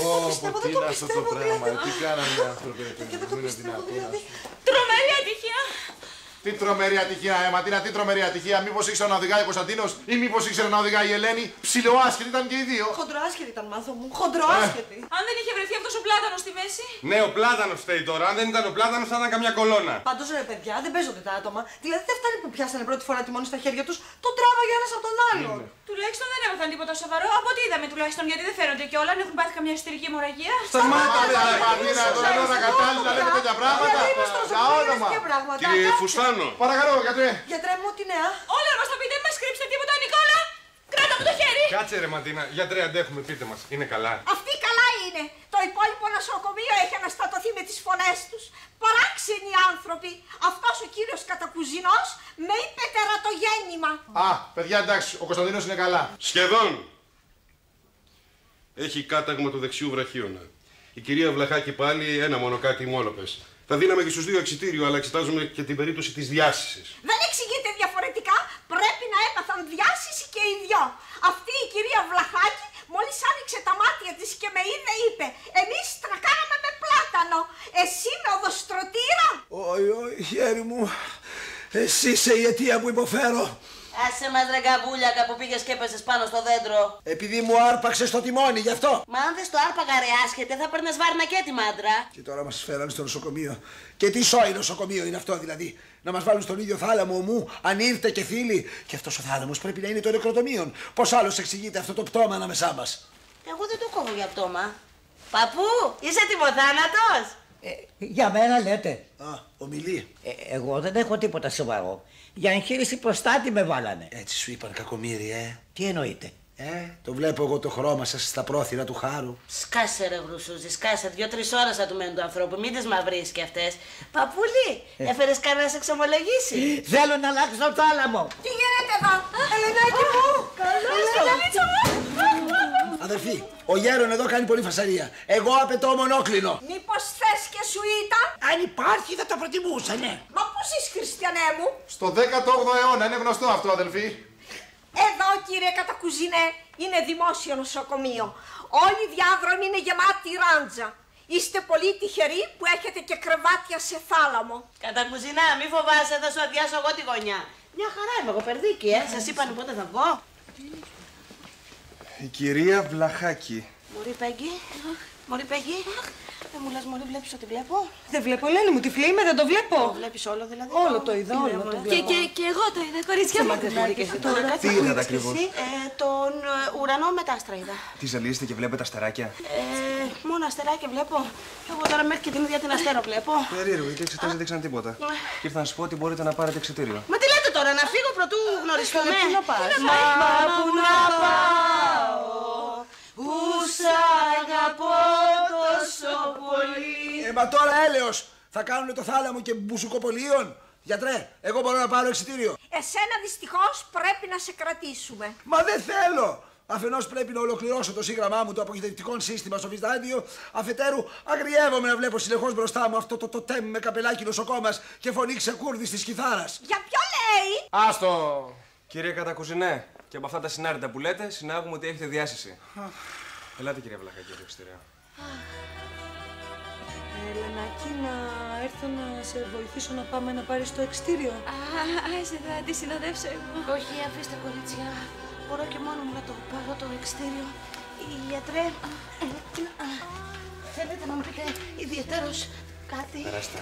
Ω, τι είναι αυτό το πράγμα, τι κάναμε οι άνθρωποι, δεν είναι δυνατόν. Τι τρομερή ατυχία, ε, Ματίνα, τι τρομερή ατυχία. Μήπω ήξερε να οδηγάει ο Κωνσταντίνο ή μήπω ήξερε να οδηγάει η Ελένη. Ψιλοάσχετοι ήταν και οι δύο. Χοντροάσχετη ήταν μάθο μου. Χοντροάσχετη. Αν δεν είχε βρεθεί αυτό ο πλάτανο στη μέση. Ναι, ο πλάτανο φταίει τώρα. Αν δεν ήταν ο πλάτανο, θα ήταν καμιά κολόνα. Πάντω ρε παιδιά, δεν παίζονται τα άτομα. Δηλαδή δεν φτάνει που πιάσανε πρώτη φορά τη μόνη στα χέρια του, τον τράβαγε ένα από τον άλλον. Τουλάχιστον δεν έμαθαν τίποτα σοβαρό. Από ό,τι είδαμε τουλάχιστον γιατί δεν φαίνονται και όλα. Αν έχουν πάθει καμιά ιστορική αιμορραγία. Σταμάτα, ρε Ματίνα, τώρα εδώ να κατάλληλα να λέτε τέτοια πράγματα. Δηλαδή είμαστε τόσο Για πλήρες όνομα. και πράγματα. Κύριε Φουστάνο, Παρακαλώ, γιατρέ. Γιατρέ μου, τι νέα. Όλα μας τα πείτε, μην μας κρύψετε τίποτα, Νικόλα. Κράτα μου το χέρι. κάτσε ρε Ματίνα. Γιατρέ, αντέχουμε, πείτε μας. Είναι καλά. Αυτή καλά είναι. Το υπόλοιπο νοσοκομείο έχει αναστατωθεί με τις φωνές τους. Παράξενοι άνθρωποι. Αυτός ο κύριος κατακουζινός με είπε τερατογέννημα. Α, παιδιά, εντάξει, ο Κωνσταντίνος είναι καλά. Σχεδόν. Έχει κάταγμα του δεξιού βραχίωνα. Η κυρία Βλαχάκη πάλι ένα μόνο κάτι μόλοπες. Θα δίναμε και στους δύο εξητήριο, αλλά εξετάζουμε και την περίπτωση της διάσησης. Δεν εξηγείται διαφορετικά. Πρέπει να έπαθαν διάσηση και οι δυο. Αυτή η κυρία Βλαχάκη μόλις άνοιξε τα μάτια της και με είδε είπε «Εμείς τρακάραμε με πλάτανο, εσύ με οδοστρωτήρα». Όχι, όχι, χέρι μου. Εσύ είσαι η αιτία που υποφέρω. Άσε μας ρε καβούλιακα που πήγες και έπεσες πάνω στο δέντρο. Επειδή μου άρπαξες το τιμόνι, γι' αυτό. Μα αν δεν στο άρπαγα ρε άσχετε θα παίρνες βάρνα και τη μάντρα. Και τώρα μας φέρανε στο νοσοκομείο. Και τι σόι νοσοκομείο είναι αυτό δηλαδή; Να μας βάλουν στον ίδιο θάλαμο μου, αν ήρθε και φίλοι. Και αυτός ο θάλαμος πρέπει να είναι το νεκροτομείο. Πώς άλλος εξηγείται αυτό το πτώμα ανάμεσά μας; Εγώ δεν το κόβω για πτώμα. Παππού, είσαι τιμοθάνατος. Ε, για μένα λέτε. Α, ομιλεί. Ε, εγώ δεν έχω τίποτα σοβαρό. Για εγχείρηση προστάτη με βάλανε. Έτσι σου είπαν κακομύρι, ε. Τι εννοείτε; Ε, το βλέπω εγώ το χρώμα σας στα πρόθυρα του χάρου. Σκάσε ρε βρουσούζη, σκάσε. Δυο-τρεις ώρες θα του μένουν του ανθρώπου. Μην τις μαυρείς και αυτές. Παππούλη, έφερες κανένα να σε εξομολογήσει; Θέλω να αλλάξω το θάλαμο. Τι γίνεται εδώ; Ελενάκι μου. Αδερφοί, ο Γέρον εδώ κάνει πολύ φασαρία. Εγώ απαιτώ μονόκλινο. Μήπως θες και σου ήταν. Αν υπάρχει θα το προτιμούσα, ναι. Μα πού ζεις Χριστιανέ μου; Στο 18ο αιώνα είναι γνωστό αυτό, αδελφοί. Εδώ κύριε Κατακουζίνε είναι δημόσιο νοσοκομείο. Όλοι οι διάδρομοι είναι γεμάτοι ράντζα. Είστε πολύ τυχεροί που έχετε και κρεβάτια σε θάλαμο. Κατά κουζινά, μη φοβάσαι, θα σου αδειάσω εγώ τη γωνιά. Μια χαρά είμαι εγώ, περδίκι, ε. Σας είπανε πότε θα βγω. Η κυρία Βλαχάκη. Μωρή Πέγγι, μωρή Πέγγι. Δεν μου λες, μωρή, βλέπεις ότι βλέπω; Δεν βλέπω, Ελένη μου, τυφλή είμαι, δεν το βλέπω. Το βλέπεις όλο δηλαδή. Όλο το είδα, όλο το Και, βλέπω. και, και εγώ το είδα, κορίτσια μου. Μωρή και εσύ τώρα. Τι είδατε ακριβώς; Ε, τον ε, ουρανό με τα άστρα είδα. Τι ζαλίζετε και βλέπετε αστεράκια; Ε, μόνο αστεράκια βλέπω. Και εγώ τώρα μέχρι και την ίδια την αστέρα βλέπω. Περίεργο, γιατί εξετάζει δεν δείξαν τίποτα. Και ήρθα να σου πω ότι μπορείτε να πάρετε εξητήριο. Μα τι λέτε τώρα, να φύγω πρωτού γνωριστούμε; Πού να πας; Μα που να πάω, που σ' αγαπώ τόσο πολύ. Ε, μα τώρα έλεος. Θα κάνουν το θάλαμο και μπουσουκοπολίων. Γιατρέ, εγώ μπορώ να πάρω εξητήριο. Εσένα δυστυχώς πρέπει να σε κρατήσουμε. Μα δεν θέλω! Αφενός πρέπει να ολοκληρώσω το σύγγραμμά μου το απογοητευτικό σύστημα στο Βυζάντιο. Αφετέρου, αγριεύομαι να βλέπω συνεχώς μπροστά μου αυτό το τοτέμ με καπελάκι νοσοκόμας και φωνή ξεκούρδης της κιθάρας. Για ποιο λέει; Άστο. Κύριε Κατακουζινέ, και από αυτά τα συνάρτητα που λέτε, συνάγουμε ότι έχετε διάσηση. Ελάτε, κύριε Βλαχάκη, το εξωτερικό. Ελενάκι, να έρθω να σε βοηθήσω να πάμε να πάρεις το εξτήριο. Α, άσε, θα τη συνοδεύσω εγώ. Όχι, αφήστε κορίτσια. Μπορώ και μόνο μου να το πάρω το εξτήριο. Η γιατρέ, ε, α, θέλετε να μου πείτε ιδιαίτερος κάτι; Περάστε.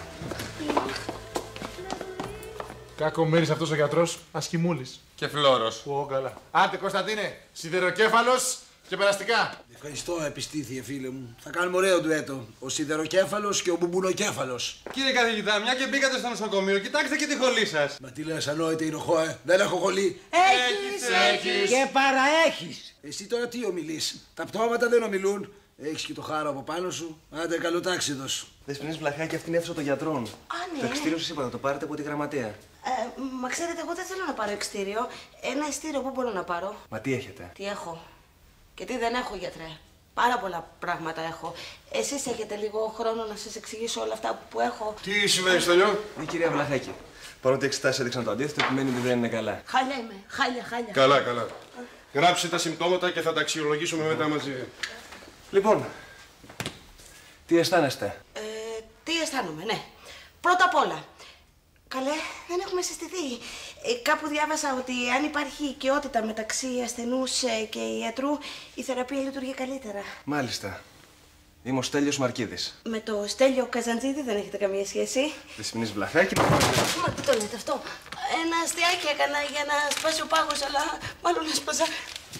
Κάκο μέρη αυτός ο γιατρός, ασκημούλης. Και φλόρος. Ω, καλά. Άντε, Κωνσταντίνε, σιδεροκέφαλος και περαστικά. Ευχαριστώ, επιστήθιε φίλε μου. Θα κάνουμε ωραίο ντουέτο. Ο σιδεροκέφαλος και ο μπουμπουνοκέφαλο. Κύριε καθηγητά, μια και μπήκατε στο νοσοκομείο, κοιτάξτε και τη χολή σας. Μα τι λες, ανόητε είναι ο ε. Δεν έχω χολή. Και παραέχεις. Εσύ τώρα τι ομιλείς. Τα πτώματα δεν ομιλούν. Έχεις και το χάρο από πάνω σου. Άντε, καλοτάξιδος. Δεσποινής Βλαχάκη, αυτή είναι αίθουσα των γιατρών. ναι. Το εξτήριο σας είπα, θα το πάρετε από τη γραμματέα. Ε, μα ξέρετε, εγώ δεν θέλω να πάρω εξτήριο. Ένα ειστήριο που μπορώ να πάρω; Μα τι έχετε; Τι έχω; Και τι δεν έχω, γιατρέ. Πάρα πολλά πράγματα έχω. Εσείς έχετε λίγο χρόνο να σας εξηγήσω όλα αυτά που έχω. Τι σημαίνει στο λιό; Η κυρία Βλαχάκη. Παρότι εξετάσεις έδειξαν το αντίθετο, επιμένει ότι δεν είναι καλά. Χάλια είμαι. Χάλια, χάλια. Καλά, καλά. Γράψτε τα συμπτώματα και θα τα αξιολογήσουμε μετά μαζί. Λοιπόν, Τι αισθάνεστε; Ε, τι αισθάνομαι, ναι. Πρώτα απ' όλα. Καλέ, δεν έχουμε συστηθεί. Ε, κάπου διάβασα ότι αν υπάρχει οικειότητα μεταξύ ασθενούς ε, και ιατρού, η θεραπεία λειτουργεί καλύτερα. Μάλιστα. Είμαι ο Στέλιος Μαρκίδης. Με το Στέλιο Καζαντζίδη δεν έχετε καμία σχέση. Της Μηνής Βλαχάκη. Μα τι το λέτε αυτό; Ένα αστιάκι έκανα για να σπάσει ο πάγος, αλλά μάλλον έσπασα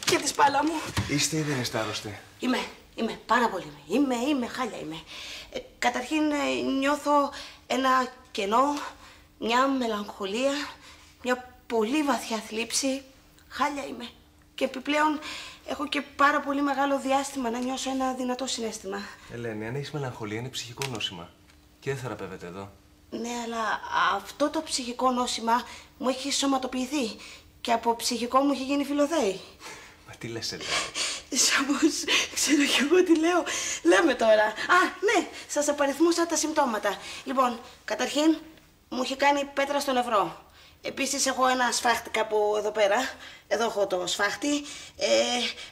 και τη σπάλα μου. Είστε ή δεν είστε άρρωστοι. Είμαι, είμαι, πάρα πολύ είμαι. Είμαι, είμαι, χάλια είμαι. Ε, καταρχήν ε, νιώθω ένα κενό, μια μελαγχολία, μια πολύ βαθιά θλίψη. Χάλια είμαι. Και επιπλέον έχω και πάρα πολύ μεγάλο διάστημα να νιώσω ένα δυνατό συνέστημα. Ελένη, αν έχεις μελαγχολία είναι ψυχικό νόσημα. Και δεν θεραπεύεται εδώ. Ναι, αλλά αυτό το ψυχικό νόσημα μου έχει σωματοποιηθεί. Και από ψυχικό μου έχει γίνει φιλοδέη. Μα τι λες, Ελένη; Σαν πως ξέρω κι εγώ τι λέω. Λέμε τώρα. Α, ναι, σας απαριθμούσα τα συμπτώματα. Λοιπόν, καταρχήν μου έχει κάνει πέτρα στο νευρό. Επίσης έχω ένα σφάχτη κάπου εδώ πέρα. Εδώ έχω το σφάχτη. Ε,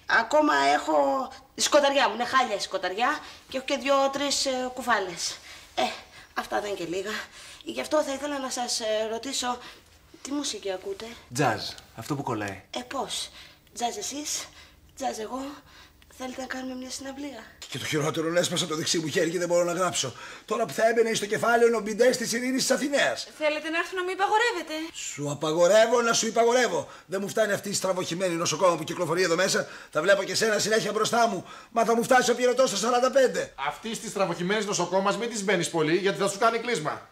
ακόμα έχω η σκοταριά μου, είναι χάλια η σκοταριά. Και έχω και δύο-τρεις ε, κουφάλες. Ε, αυτά δεν είναι και λίγα. Γι' αυτό θα ήθελα να σας ε, ρωτήσω, τι μουσική ακούτε; Τζαζ, αυτό που κολλάει. Ε, πώς; Τζάζ εσείς, τζάζ εγώ. Θέλετε να κάνουμε μια συναυλία. Και το χειρότερο είναι έσπασα το δεξί μου χέρι και δεν μπορώ να γράψω. Τώρα που θα έμπαινε στο κεφάλαιο ο μπιντές της ειρήνης της Αθηναίας. Θέλετε να έρθω να μην υπαγορεύετε; Σου απαγορεύω να σου υπαγορεύω. Δεν μου φτάνει αυτή η στραβοχημένη νοσοκόμα που κυκλοφορεί εδώ μέσα. Θα βλέπω και σένα συνέχεια μπροστά μου. Μα θα μου φτάσει ο πυρωτό στα 45. Αυτής της τραβοχημένη νοσοκόμας μην της μπαίνεις πολύ γιατί θα σου κάνει κλείσμα.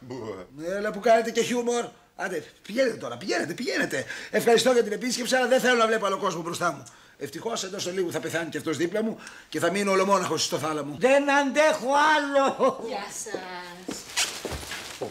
Έλα που κάνετε και χιούμορ. Άντε, πηγαίνετε τώρα, πηγαίνετε, πηγαίνετε. Ευχαριστώ για την επίσκεψη, αλλά δεν θέλω να βλέπω άλλο κόσμο μπροστά μου. Ευτυχώς εντός λίγο θα πεθάνει και αυτός δίπλα μου και θα μείνω ολομόναχος στο θάλαμο. Δεν αντέχω άλλο. Γεια σας.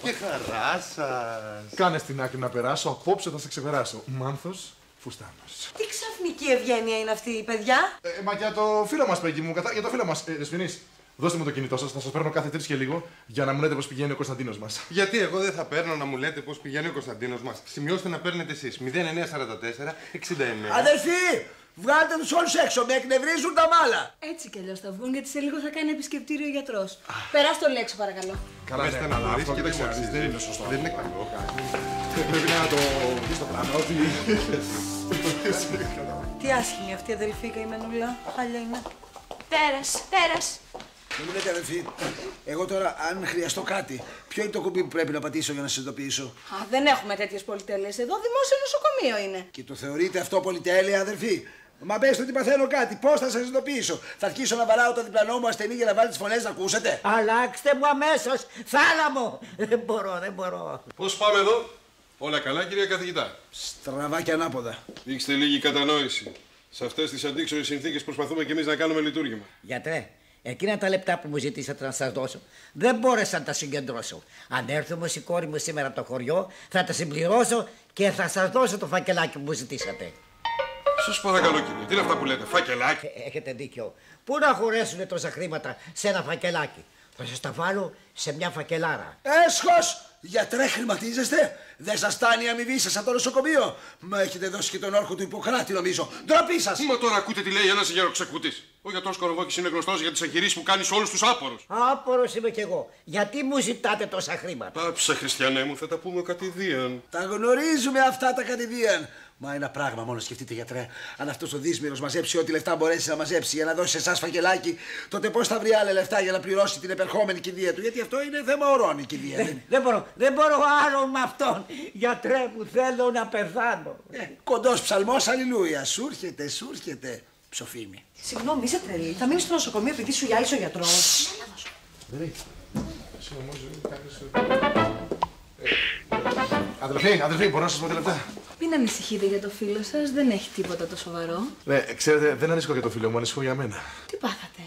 Και χαρά σας. Κάνε στην άκρη να περάσω. Απόψε θα σε ξεπεράσω. Μάνθος Φουστάνος. Τι ξαφνική ευγένεια είναι αυτή, παιδιά. Ε, μα για το φίλο μας, Πέγγι μου, κατά... για το φίλο μας. Ε, Σφινής, δώστε μου το κινητό σας, θα σας παίρνω κάθε τρεις και λίγο για να μου λέτε πώς πηγαίνει ο Κωνσταντίνος μας. Γιατί εγώ δεν θα παίρνω να μου λέτε πώς πηγαίνει ο Κωνσταντίνος μας. Σημειώστε να παίρνετε εσείς. 0944 69. Αδερφοί, βγάλτε τους όλους έξω, με εκνευρίζουν τα μάλα. Έτσι κι αλλιώς θα βγουν γιατί σε λίγο θα κάνει επισκεπτήριο ο γιατρός. Περάς το λέξο, παρακαλώ. Καλά, Με ναι, στεναχωρείς αλλά αυτό και κοίταξε δεν να μου δεις, αξίζει. δεν είναι σωστό. Δεν είναι καλό. Πρέπει να το δει το πράγμα. Ότι. Τι άσχημη αυτή η αδελφή καημενούλα. Χάλια είναι. Τέρας, τέρας. Δεν μου λέτε αδερφοί, εγώ τώρα αν χρειαστώ κάτι, ποιο είναι το κουμπί που πρέπει να πατήσω για να συνειδητοποιήσω. Α, δεν έχουμε τέτοιες πολυτέλειες εδώ. Δημόσιο νοσοκομείο είναι. Και το θεωρείτε αυτό πολυτέλεια, αδερφοί. Μα πες ότι παθαίνω κάτι, πώς θα σας ειδοποιήσω. Θα αρχίσω να βαράω το διπλανό μου ασθενή για να βάλει τις φωνές να ακούσετε; Αλλάξτε μου αμέσως. Θάλαμο. Δεν μπορώ, δεν μπορώ. Πώς πάμε εδώ; Όλα καλά, κυρία καθηγητά; Στραβά και ανάποδα. Δείξτε λίγη κατανόηση. Σε αυτές τις αντίξωες συνθήκες προσπαθούμε κι εμείς να κάνουμε λειτουργήμα. Γιατρέ, εκείνα τα λεπτά που μου ζητήσατε να σας δώσω, δεν μπόρεσα να τα συγκεντρώσω. Αν έρθει όμω η κόρη μου σήμερα από το χωριό, θα τα συμπληρώσω και θα σας δώσω το φακελάκι που μου ζητήσατε. Σας παρακαλώ, κύριε, τι είναι αυτά που λέτε, φακελάκι; Ε, Έχετε δίκιο. Πού να χωρέσουν τόσα χρήματα σε ένα φακελάκι; Θα σας τα βάλω σε μια φακελάρα. Έσχος! Γιατρέ, χρηματίζεστε! Δεν σας φτάνει η αμοιβή σας από το νοσοκομείο; Μα έχετε δώσει και τον όρκο του Ιπποκράτη, νομίζω. Ντροπή σας! Μα τώρα ακούτε τι λέει ένας γεροξεκούτης. Ο γιατρός Κοροβόκης είναι γνωστός για τις εγχειρήσεις που κάνει σε όλους τους άπορους. Άπορος είμαι κι εγώ. Γιατί μου ζητάτε τόσα χρήματα; Πάψε, χριστιανέ μου, θα τα πούμε κατηδίαν. Τα γνωρίζουμε αυτά τα κατηδίαν. Μα ένα πράγμα μόνο σκεφτείτε, γιατρέ. Αν αυτός ο δύσμηρο μαζέψει ό,τι λεφτά μπορέσει να μαζέψει για να δώσει σε εσάς φακελάκι, τότε πώς θα βρει άλλα λεφτά για να πληρώσει την επερχόμενη κηδεία του; Γιατί αυτό είναι θέμα ορών η κηδεία. δεν είναι; Δεν μπορώ, δεν μπορώ άλλο με αυτόν. Γιατρέ μου, θέλω να πεθάνω. Ε, Κοντός ψαλμός, αλληλούια. Σου έρχεται, σου έρχεται. Ψοφίμη. Συγγνώμη, είσαι τρελή. Θα μείνεις στο νοσοκομείο επειδή σου γυάλισε ο γιατρός. Αδελφοί, αδελφοί, μπορώ να σας πω δύο λεπτά; Μην ανησυχείτε για το φίλο σας, δεν έχει τίποτα το σοβαρό. Ναι, ξέρετε, δεν ανησυχώ για το φίλο μου, ανησυχώ για μένα. Τι πάθατε;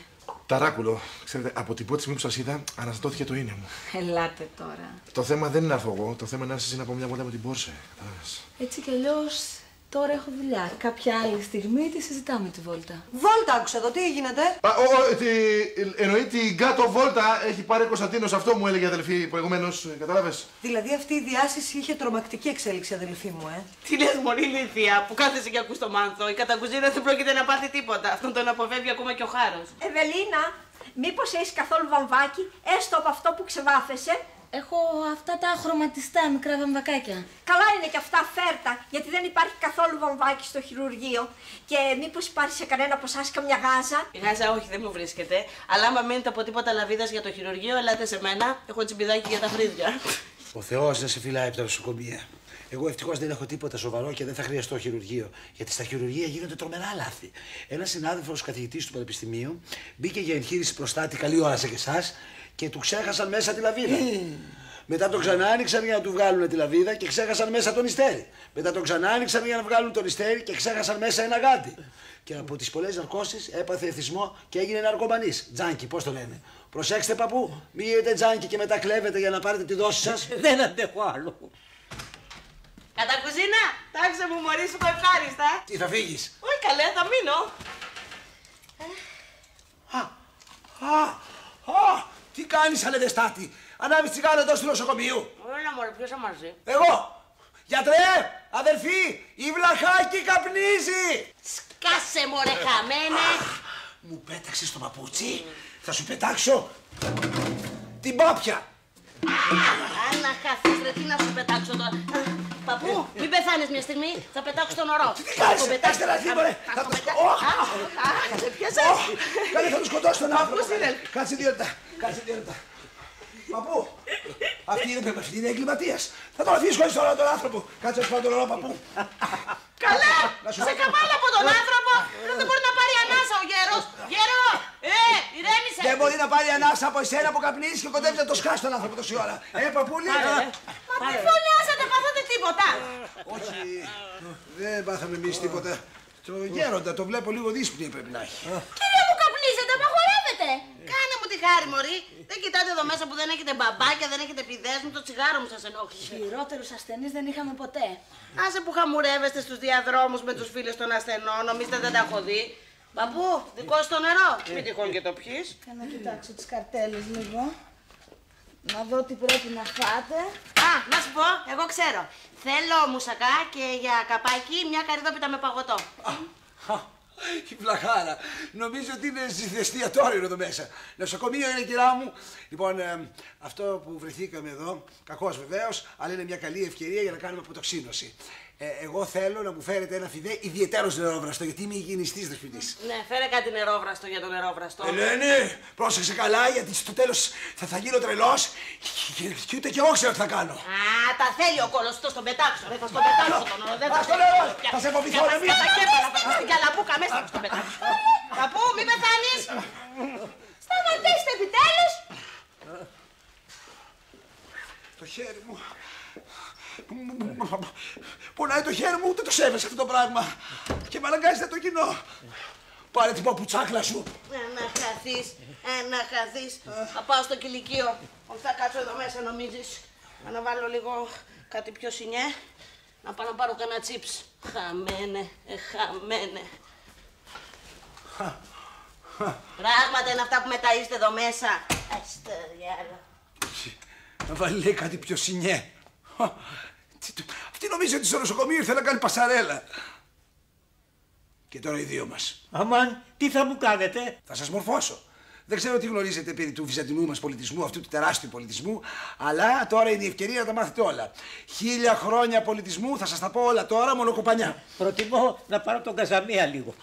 Ταράκουλο, ξέρετε, από την πρώτη στιγμή που σας είδα, αναστατώθηκε το είναι μου. Ελάτε τώρα. Το θέμα δεν είναι να έρθω εγώ, το θέμα είναι να εσείς να πω μια βόλτα με την Πόρσε. κατάλαβες. Έτσι κι αλλιώς τώρα έχω δουλειά. Κάποια άλλη στιγμή τη συζητάμε τη βόλτα. Βόλτα, άκουσα εδώ, τι γίνεται; Α, ο, ο, τη, εννοεί την κάτω βόλτα έχει πάρει ο Κωνσταντίνος, αυτό μου έλεγε η αδελφή προηγουμένως, κατάλαβες; Δηλαδή αυτή η διάσηση είχε τρομακτική εξέλιξη, αδελφή μου, ε. Τι λες μωρή Λύθια που κάθεσαι και ακούς το μάνθο. Η κατακουζίνα δεν πρόκειται να πάθει τίποτα. Αυτόν τον αποφεύγει ακόμα και ο χάρος. Ευελίνα, Μήπως έχεις καθόλου βαμβάκι, έστω από αυτό που ξεβάθεσαι. Έχω αυτά τα χρωματιστά μικρά βαμβακάκια. Καλά είναι και αυτά φέρτα, γιατί δεν υπάρχει καθόλου βαμβάκι στο χειρουργείο. Και μήπως υπάρχει σε κανένα από εσάς καμιά γάζα; Η γάζα όχι, δεν μου βρίσκεται. Αλλά άμα μείνετε από τίποτα λαβίδας για το χειρουργείο, ελάτε σε μένα. Έχω τσιμπιδάκι για τα φρύδια. Ο Θεός δεν σε φυλάει από τα νοσοκομεία. Εγώ ευτυχώς δεν έχω τίποτα σοβαρό και δεν θα χρειαστώ χειρουργείο. Γιατί στα χειρουργεία γίνονται τρομερά λάθη. Ένας συνάδελφος καθηγητής του Πανεπιστημίου μπήκε για εγχείρηση προστάτη καλή ώρα σε και εσάς και του ξέχασαν μέσα τη λαβίδα. Μετά τον ξανά άνοιξαν για να του βγάλουν τη λαβίδα και ξέχασαν μέσα τον ιστέρι. Μετά τον ξανά άνοιξαν για να βγάλουν τον ιστέρι και ξέχασαν μέσα ένα γάντι. Και από τις πολλές ναρκώσεις έπαθε εθισμό και έγινε ναρκωμανής. Τζάνκι, πώς το λένε. Προσέξτε, παππού, μην γίνετε τζάνκι και μετά κλέβετε για να πάρετε τη δόση σας. Δεν αντέχω άλλο. Κατά κουζίνα, τάξε μου μωρή σου το ευχάριστα. Τι θα φύγεις; Όχι καλέ, θα μείνω. Α, α, τι κάνεις, Αλεδεστάτη. Ανάβεις τσιγάρο εδώ στο νοσοκομείο. Όλα μωρέ, ποιος θα μαζί. Εγώ! Γιατρέ! Αδερφή! Η βλαχάκι καπνίζει! Σκάσε μωρέ χαμένε. Μου πέταξες το παπούτσι. Θα σου πετάξω την πάπια. Αν να χαθείς ρε, τι να σου πετάξω τώρα; Παππού, μην πεθάνεις μια στιγμή, θα πετάξω τον ορό. Τι κάνεις, πετάξτε να δει, μωρέ. Θα το σκοτώσω. Σε πιάσε. Καλέ, θα του σκοτώσω τον άνθρωπο. Παππού, συνέλ. Κάτσε δύο λεπτά. Κάτσε δύο λεπτά. Παππού, αυτή είναι, αυτή είναι εγκληματίας. Θα τον αφήσω χωρίς τώρα τον άνθρωπο. Κάτσε να σου πάρω τον ορό, παππού. Καλά, Να σου σε πω- καμάλα από τον άνθρωπο. Δεν μπορεί να πάρει ανάσα ο γέρος. Γέρο, ε, ηρέμησε. Δεν μπορεί να πάρει ανάσα από εσένα που καπνίζεις και κοντεύει να το σκάσει τον άνθρωπο τόση ώρα. Ε, παππούλη. Μα τι φωνιάσατε, πάθατε τίποτα. Όχι, δεν πάθαμε εμείς τίποτα. Το γέροντα το βλέπω λίγο δύσπνη πρέπει να έχει. Κύριε μου καπνίζετε, απαγορεύετε. Κάνε μου τη χάρη, Μωρή. Δεν κοιτάτε εδώ μέσα που δεν έχετε μπαμπάκια, δεν έχετε πηδές μου, το τσιγάρο μου σας ενόχλησε. Χειρότερους ασθενείς δεν είχαμε ποτέ. Άσε που χαμουρεύεστε στους διαδρόμους με τους φίλους των ασθενών, νομίζετε δεν τα έχω δει. Μπαμπού, δικό σου το νερό. Μην τυχόν και το πιείς. Για να κοιτάξω τις καρτέλες λίγο. Να δω τι πρέπει να φάτε. Α, να σου πω, εγώ ξέρω. Θέλω μουσακά και για καπάκι μια καρυδόπιτα με παγωτό. Η βλαχάρα. Νομίζω ότι είναι στη εστιατόριο εδώ μέσα. Νοσοκομείο είναι κυρά μου. Λοιπόν, ε, αυτό που βρεθήκαμε εδώ, κακός βεβαίως, αλλά είναι μια καλή ευκαιρία για να κάνουμε αποτοξίνωση. Ε, εγώ θέλω να μου φέρετε ένα φιδέ ιδιαίτερο νερόβραστο, γιατί είμαι υγιεινιστής δεσπιτή. Ναι, φέρε κάτι νερόβραστο για το νερόβραστο. Ελένη, πρόσεξε καλά, γιατί στο τέλος θα, θα γίνω τρελός και, και ούτε και εγώ ξέρω τι θα κάνω. Α, τα θέλει ο κόλος, το στον πετάξω. Δεν θα στον πετάξω τον νερό. Δεν Ας το νερό, θα σε φοβηθώ, Για ρε, μη- τα κέπαλα, θα στην καλαμπούκα μέσα θα στον πετάξω. Παππού, μη πεθάνεις. Σταματήστε επιτέλους. Το χέρι μου. Πονάει το χέρι μου, ούτε το σέβεσαι αυτό το πράγμα. Και με αναγκάζεται το κοινό. Πάρε την παπουτσάκλα σου. Ε, Να χαθείς, ε, να χαθείς. Θα πάω στο κηλικείο. Όχι, θα κάτσω εδώ μέσα νομίζεις. Να βάλω λίγο κάτι πιο σινιέ. Να πάω να πάρω κανένα τσίπς. Χαμένε, ε, χαμένε. Πράγματα είναι αυτά που μεταείστε εδώ μέσα. Αστε, διάλο. Να βάλει λέει κάτι πιο σινιέ. Τι το- Αυτή νομίζει ότι στο νοσοκομείο ήρθε να κάνει πασαρέλα. Και τώρα οι δύο μας. Αμάν, τι θα μου κάνετε; Θα σας μορφώσω. Δεν ξέρω τι γνωρίζετε περί του βυζαντινού μας πολιτισμού, αυτού του τεράστιου πολιτισμού, αλλά τώρα είναι η ευκαιρία να τα μάθετε όλα. Χίλια χρόνια πολιτισμού, θα σας τα πω όλα τώρα, μονοκοπανιά. Προτιμώ να πάρω τον Καζαμία λίγο.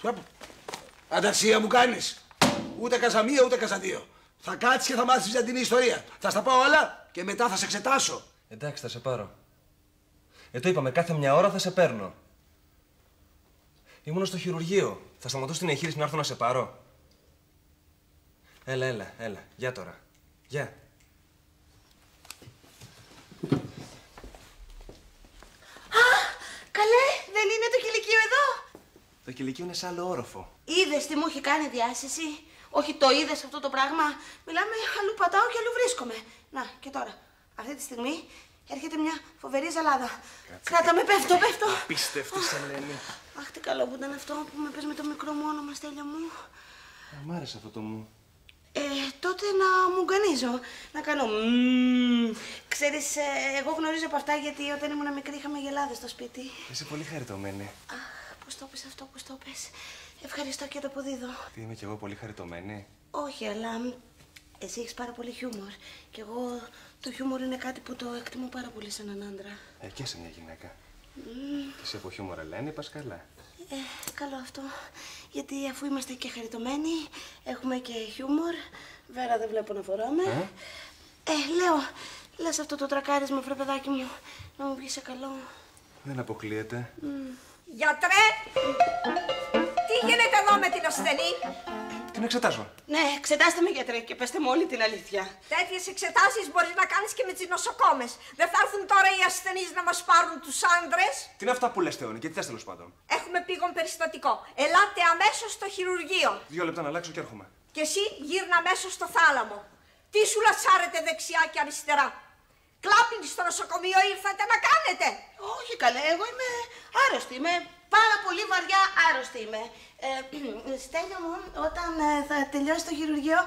Ανταρσία μου κάνεις. Ούτε καζαμία ούτε καζαδίο. Θα κάτσεις και θα μάθεις βυζαντινή ιστορία. Θα στα πω όλα και μετά θα σε εξετάσω. Εντάξει, θα σε πάρω. Ε, το είπαμε, κάθε μια ώρα θα σε παίρνω. Ήμουν στο χειρουργείο. Θα σταματώ στην εγχείρηση να έρθω να σε πάρω. Έλα, έλα, έλα. Γεια τώρα. Γεια. Καλέ, δεν είναι το κηλικείο εδώ; Το κηλικείο είναι σε άλλο όροφο. Είδες τι μου έχει κάνει διάσηση; Όχι το είδες αυτό το πράγμα; Μιλάμε, αλλού πατάω και αλλού βρίσκομαι. Να, και τώρα. Αυτή τη στιγμή έρχεται μια φοβερή ζαλάδα. Κράτα με, πέφτω, πέφτω. Απίστευτη, Ελένη. Αχ, τι καλό που ήταν αυτό που με πες με το μικρό μου όνομα, Στέλια μου. Μ' άρεσε αυτό το μου. Ε, τότε να μου γκανίζω, να κάνω μμμ. Ξέρεις, ε, εγώ γνωρίζω από αυτά γιατί όταν ήμουν μικρή είχαμε γελάδες στο σπίτι. Είσαι πολύ χαριτωμένη. Αχ, πώς το πες αυτό, πώς το πες. Ευχαριστώ και το ποδίδω. Τι είμαι κι εγώ πολύ χαριτωμένη; Όχι, αλλά μ, εσύ έχεις πάρα πολύ χιούμορ. Και εγώ το χιούμορ είναι κάτι που το εκτιμώ πάρα πολύ σε έναν άντρα. Ε, και σε μια γυναίκα. Μμ, Και σε έχω χιούμορ, Ελένη, πας καλά. Ε, καλό αυτό. Γιατί αφού είμαστε και χαριτωμένοι, έχουμε και χιούμορ. Βέρα δεν βλέπω να φοράμε. Ε; Ε, λέω, λες αυτό το τρακάρισμα, βρε παιδάκι μου, να μου βγει σε καλό. Δεν αποκλείεται. Μμ. Γιατρέ, τι γίνεται εδώ με την ασθενή; Την εξετάζω. Ναι, εξετάστε με γιατρέ και πέστε μου όλη την αλήθεια. Τέτοιες εξετάσεις μπορείς να κάνεις και με τις νοσοκόμες. Δεν θα έρθουν τώρα οι ασθενείς να μας πάρουν τους άντρες. Τι είναι αυτά που λες, Θεόνη, και τι θες τέλος πάντων; Έχουμε πήγον περιστατικό. Ελάτε αμέσως στο χειρουργείο. Δύο λεπτά να αλλάξω και έρχομαι. Και εσύ γύρνα αμέσως στο θάλαμο. Τι σου λατσάρετε δεξιά και αριστερά. Κλάπινγκ στο νοσοκομείο ήρθατε να κάνετε. Όχι καλέ, εγώ είμαι άρρωστη, είμαι πάρα πολύ βαριά άρρωστη είμαι. Ε, Στέλιο μου, όταν ε, θα τελειώσει το χειρουργείο,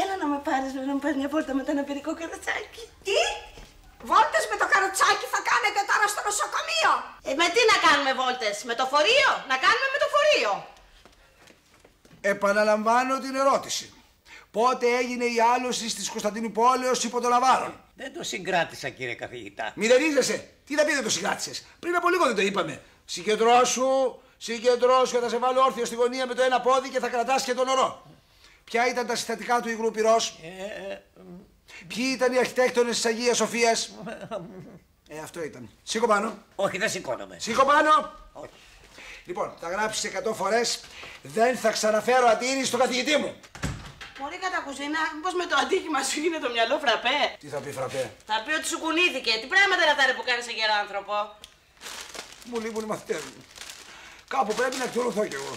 έλα να με πάρεις, να με πάρεις μια βόλτα με το αναπηρικό καροτσάκι. Τι, βόλτες με το καροτσάκι θα κάνετε τώρα στο νοσοκομείο; Ε, με τι να κάνουμε βόλτες, με το φορείο, να κάνουμε με το φορείο. Επαναλαμβάνω την ερώτηση. Πότε έγινε η άλωση της Κωνσταντινούπολεως υπό τον Λαβάρον. Δεν το συγκράτησα κύριε καθηγητά. Μηδενίζεσαι. Τι να πει δεν το συγκράτησες; Πριν από λίγο δεν το είπαμε. Συγκεντρώσου, συγκεντρώσου και θα σε βάλω όρθιο στη γωνία με το ένα πόδι και θα κρατάς και τον ορό. Ποια ήταν τα συστατικά του υγρού πυρός; Ποιοι ήταν οι αρχιτέκτονες της Αγίας Σοφίας; Ε, αυτό ήταν. Σήκω πάνω. Όχι, δεν σηκώνομαι. Σήκω πάνω. Λοιπόν, θα γράψεις 100 φορές. Δεν θα ξαναφέρω αντίρρηση στον καθηγητή μου. Μωρή κατά κουζίνα, μήπως με το αντίχημα σου είναι το μυαλό φραπέ; Τι θα πει φραπέ; Θα πει ότι σου κουνήθηκε. Τι πράγματα είναι αυτά ρε, που κάνεις σε γερό άνθρωπο; Μου λείπουν οι μαθητές μου. Κάπου πρέπει να εκτελωθώ κι εγώ.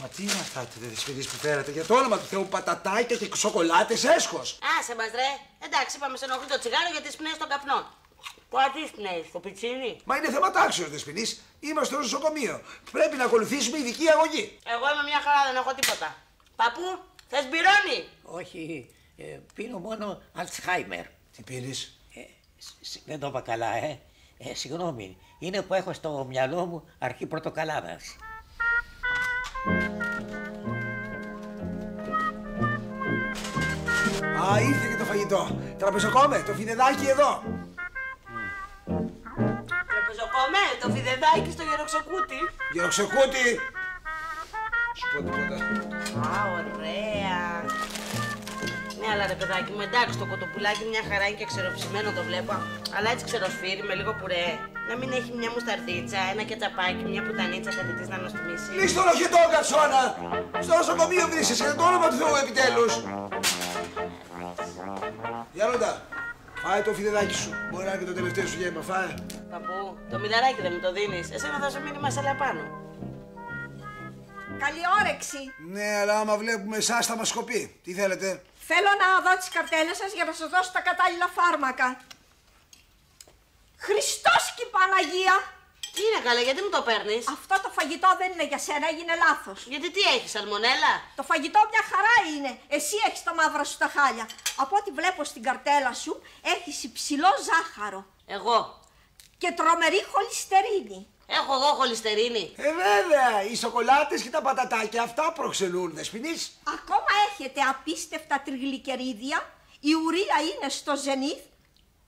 Μα τι είναι αυτά τα δεσποινείς που φέρατε για το όνομα του Θεού πατατάκια και σοκολάτες έσχος. Άσε μας ρε. Εντάξει, είπαμε σε ενοχλεί το τσιγάρο γιατί σπνέεις τον καπνό. Τώρα τις σπνέεις, το πιτσίνι. Μα είναι θέμα τάξεως δεσποινείς. Είμαστε στο νοσοκομείο. Πρέπει να ακολουθήσουμε ειδική αγωγή. Εγώ είμαι μια χαρά, δεν έχω τίποτα. Παππού, θες μπυρώνει. Όχι, ε, πίνω μόνο Αλτσχάιμερ. Τι πίνεις; Ε, σ- σ- δεν το είπα καλά, ε. ε. Συγγνώμη, είναι που έχω στο μυαλό μου αρχή πρωτοκαλάδας. Α, ήρθε και το φαγητό. Τραπεζοκόμε, το φιδεδάκι εδώ. Τραπεζοκόμε, το φιδεδάκι στο γεροξοκούτι. Γεροξεκούτη. Σου πω τίποτα. Α, ωραία. Ναι, αλλά ρε παιδάκι μου, εντάξει, το κοτοπουλάκι μια χαρά είναι και ξεροψημένο το βλέπω. Αλλά έτσι ξεροσφύρι με λίγο πουρέ. Να μην έχει μια μουσταρδίτσα, ένα κετσαπάκι, μια πουτανίτσα κάτι της να νοστιμήσει. Μη στο λοχετό, κατσόνα. Στο νοσοκομείο βρίσκεσαι, για το όνομα του Θεού επιτέλους. Γιάννοντα, φάε το φιδεδάκι σου. Μπορεί να είναι και το τελευταίο σου γεύμα, φάε. Παππού, το μηδαράκι δεν μου το δίνεις. Εσένα θα σου μείνει μασαλά πάνω. Καλή όρεξη. Ναι, αλλά άμα βλέπουμε εσάς θα μας σκοπεί. Τι θέλετε; Θέλω να δω τις καρτέλες σας για να σας δώσω τα κατάλληλα φάρμακα. Χριστός και η Παναγία! Τι είναι καλά, γιατί μου το παίρνεις; Αυτό το φαγητό δεν είναι για σένα, έγινε λάθος. Γιατί τι έχεις, σαλμονέλα; Το φαγητό μια χαρά είναι. Εσύ έχεις τα μαύρα σου τα χάλια. Από ό,τι βλέπω στην καρτέλα σου, έχεις υψηλό ζάχαρο Εγώ. και τρομερή χολυστερίνη. Έχω εγώ χολυστερίνη. Ε, βέβαια, οι σοκολάτες και τα πατατάκια αυτά προξενούν, δεσποινείς. Ακόμα έχετε απίστευτα τριγλικερίδια, η ουρία είναι στο ζενήθ,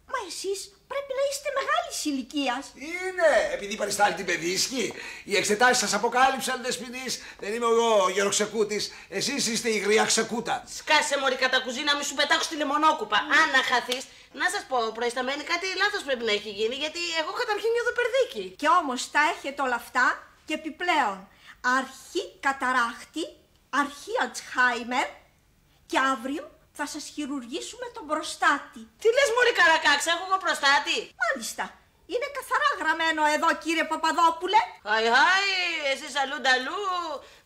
μα εσείς πρέπει να είστε μεγάλης ηλικίας. Είναι, επειδή παριστάλλει την παιδίσκη. Οι εξετάσεις σας αποκάλυψαν, δεσποινείς. Δεν είμαι εγώ ο γεροξεκούτης. Εσείς είστε η γριά ξεκούτα. Σκάσε μωρή κατά κουζίνα, μη σου πετάξω τη λεμονόκουπα. Αν να χαθείς, να σας πω, προϊσταμένη κάτι λάθος πρέπει να έχει γίνει, γιατί εγώ καταρχήν νιώθω περδίκι. Και όμως τα έχετε όλα αυτά και επιπλέον αρχή καταράχτη, αρχή Αλτσχάιμερ και αύριο θα σας χειρουργήσουμε τον προστάτη. Τι λες μωρή καρακάξα, έχω εγώ προστάτη; Μάλιστα. Είναι καθαρά γραμμένο εδώ κύριε Παπαδόπουλε. Χαϊ, χαϊ, εσύ αλλού νταλού.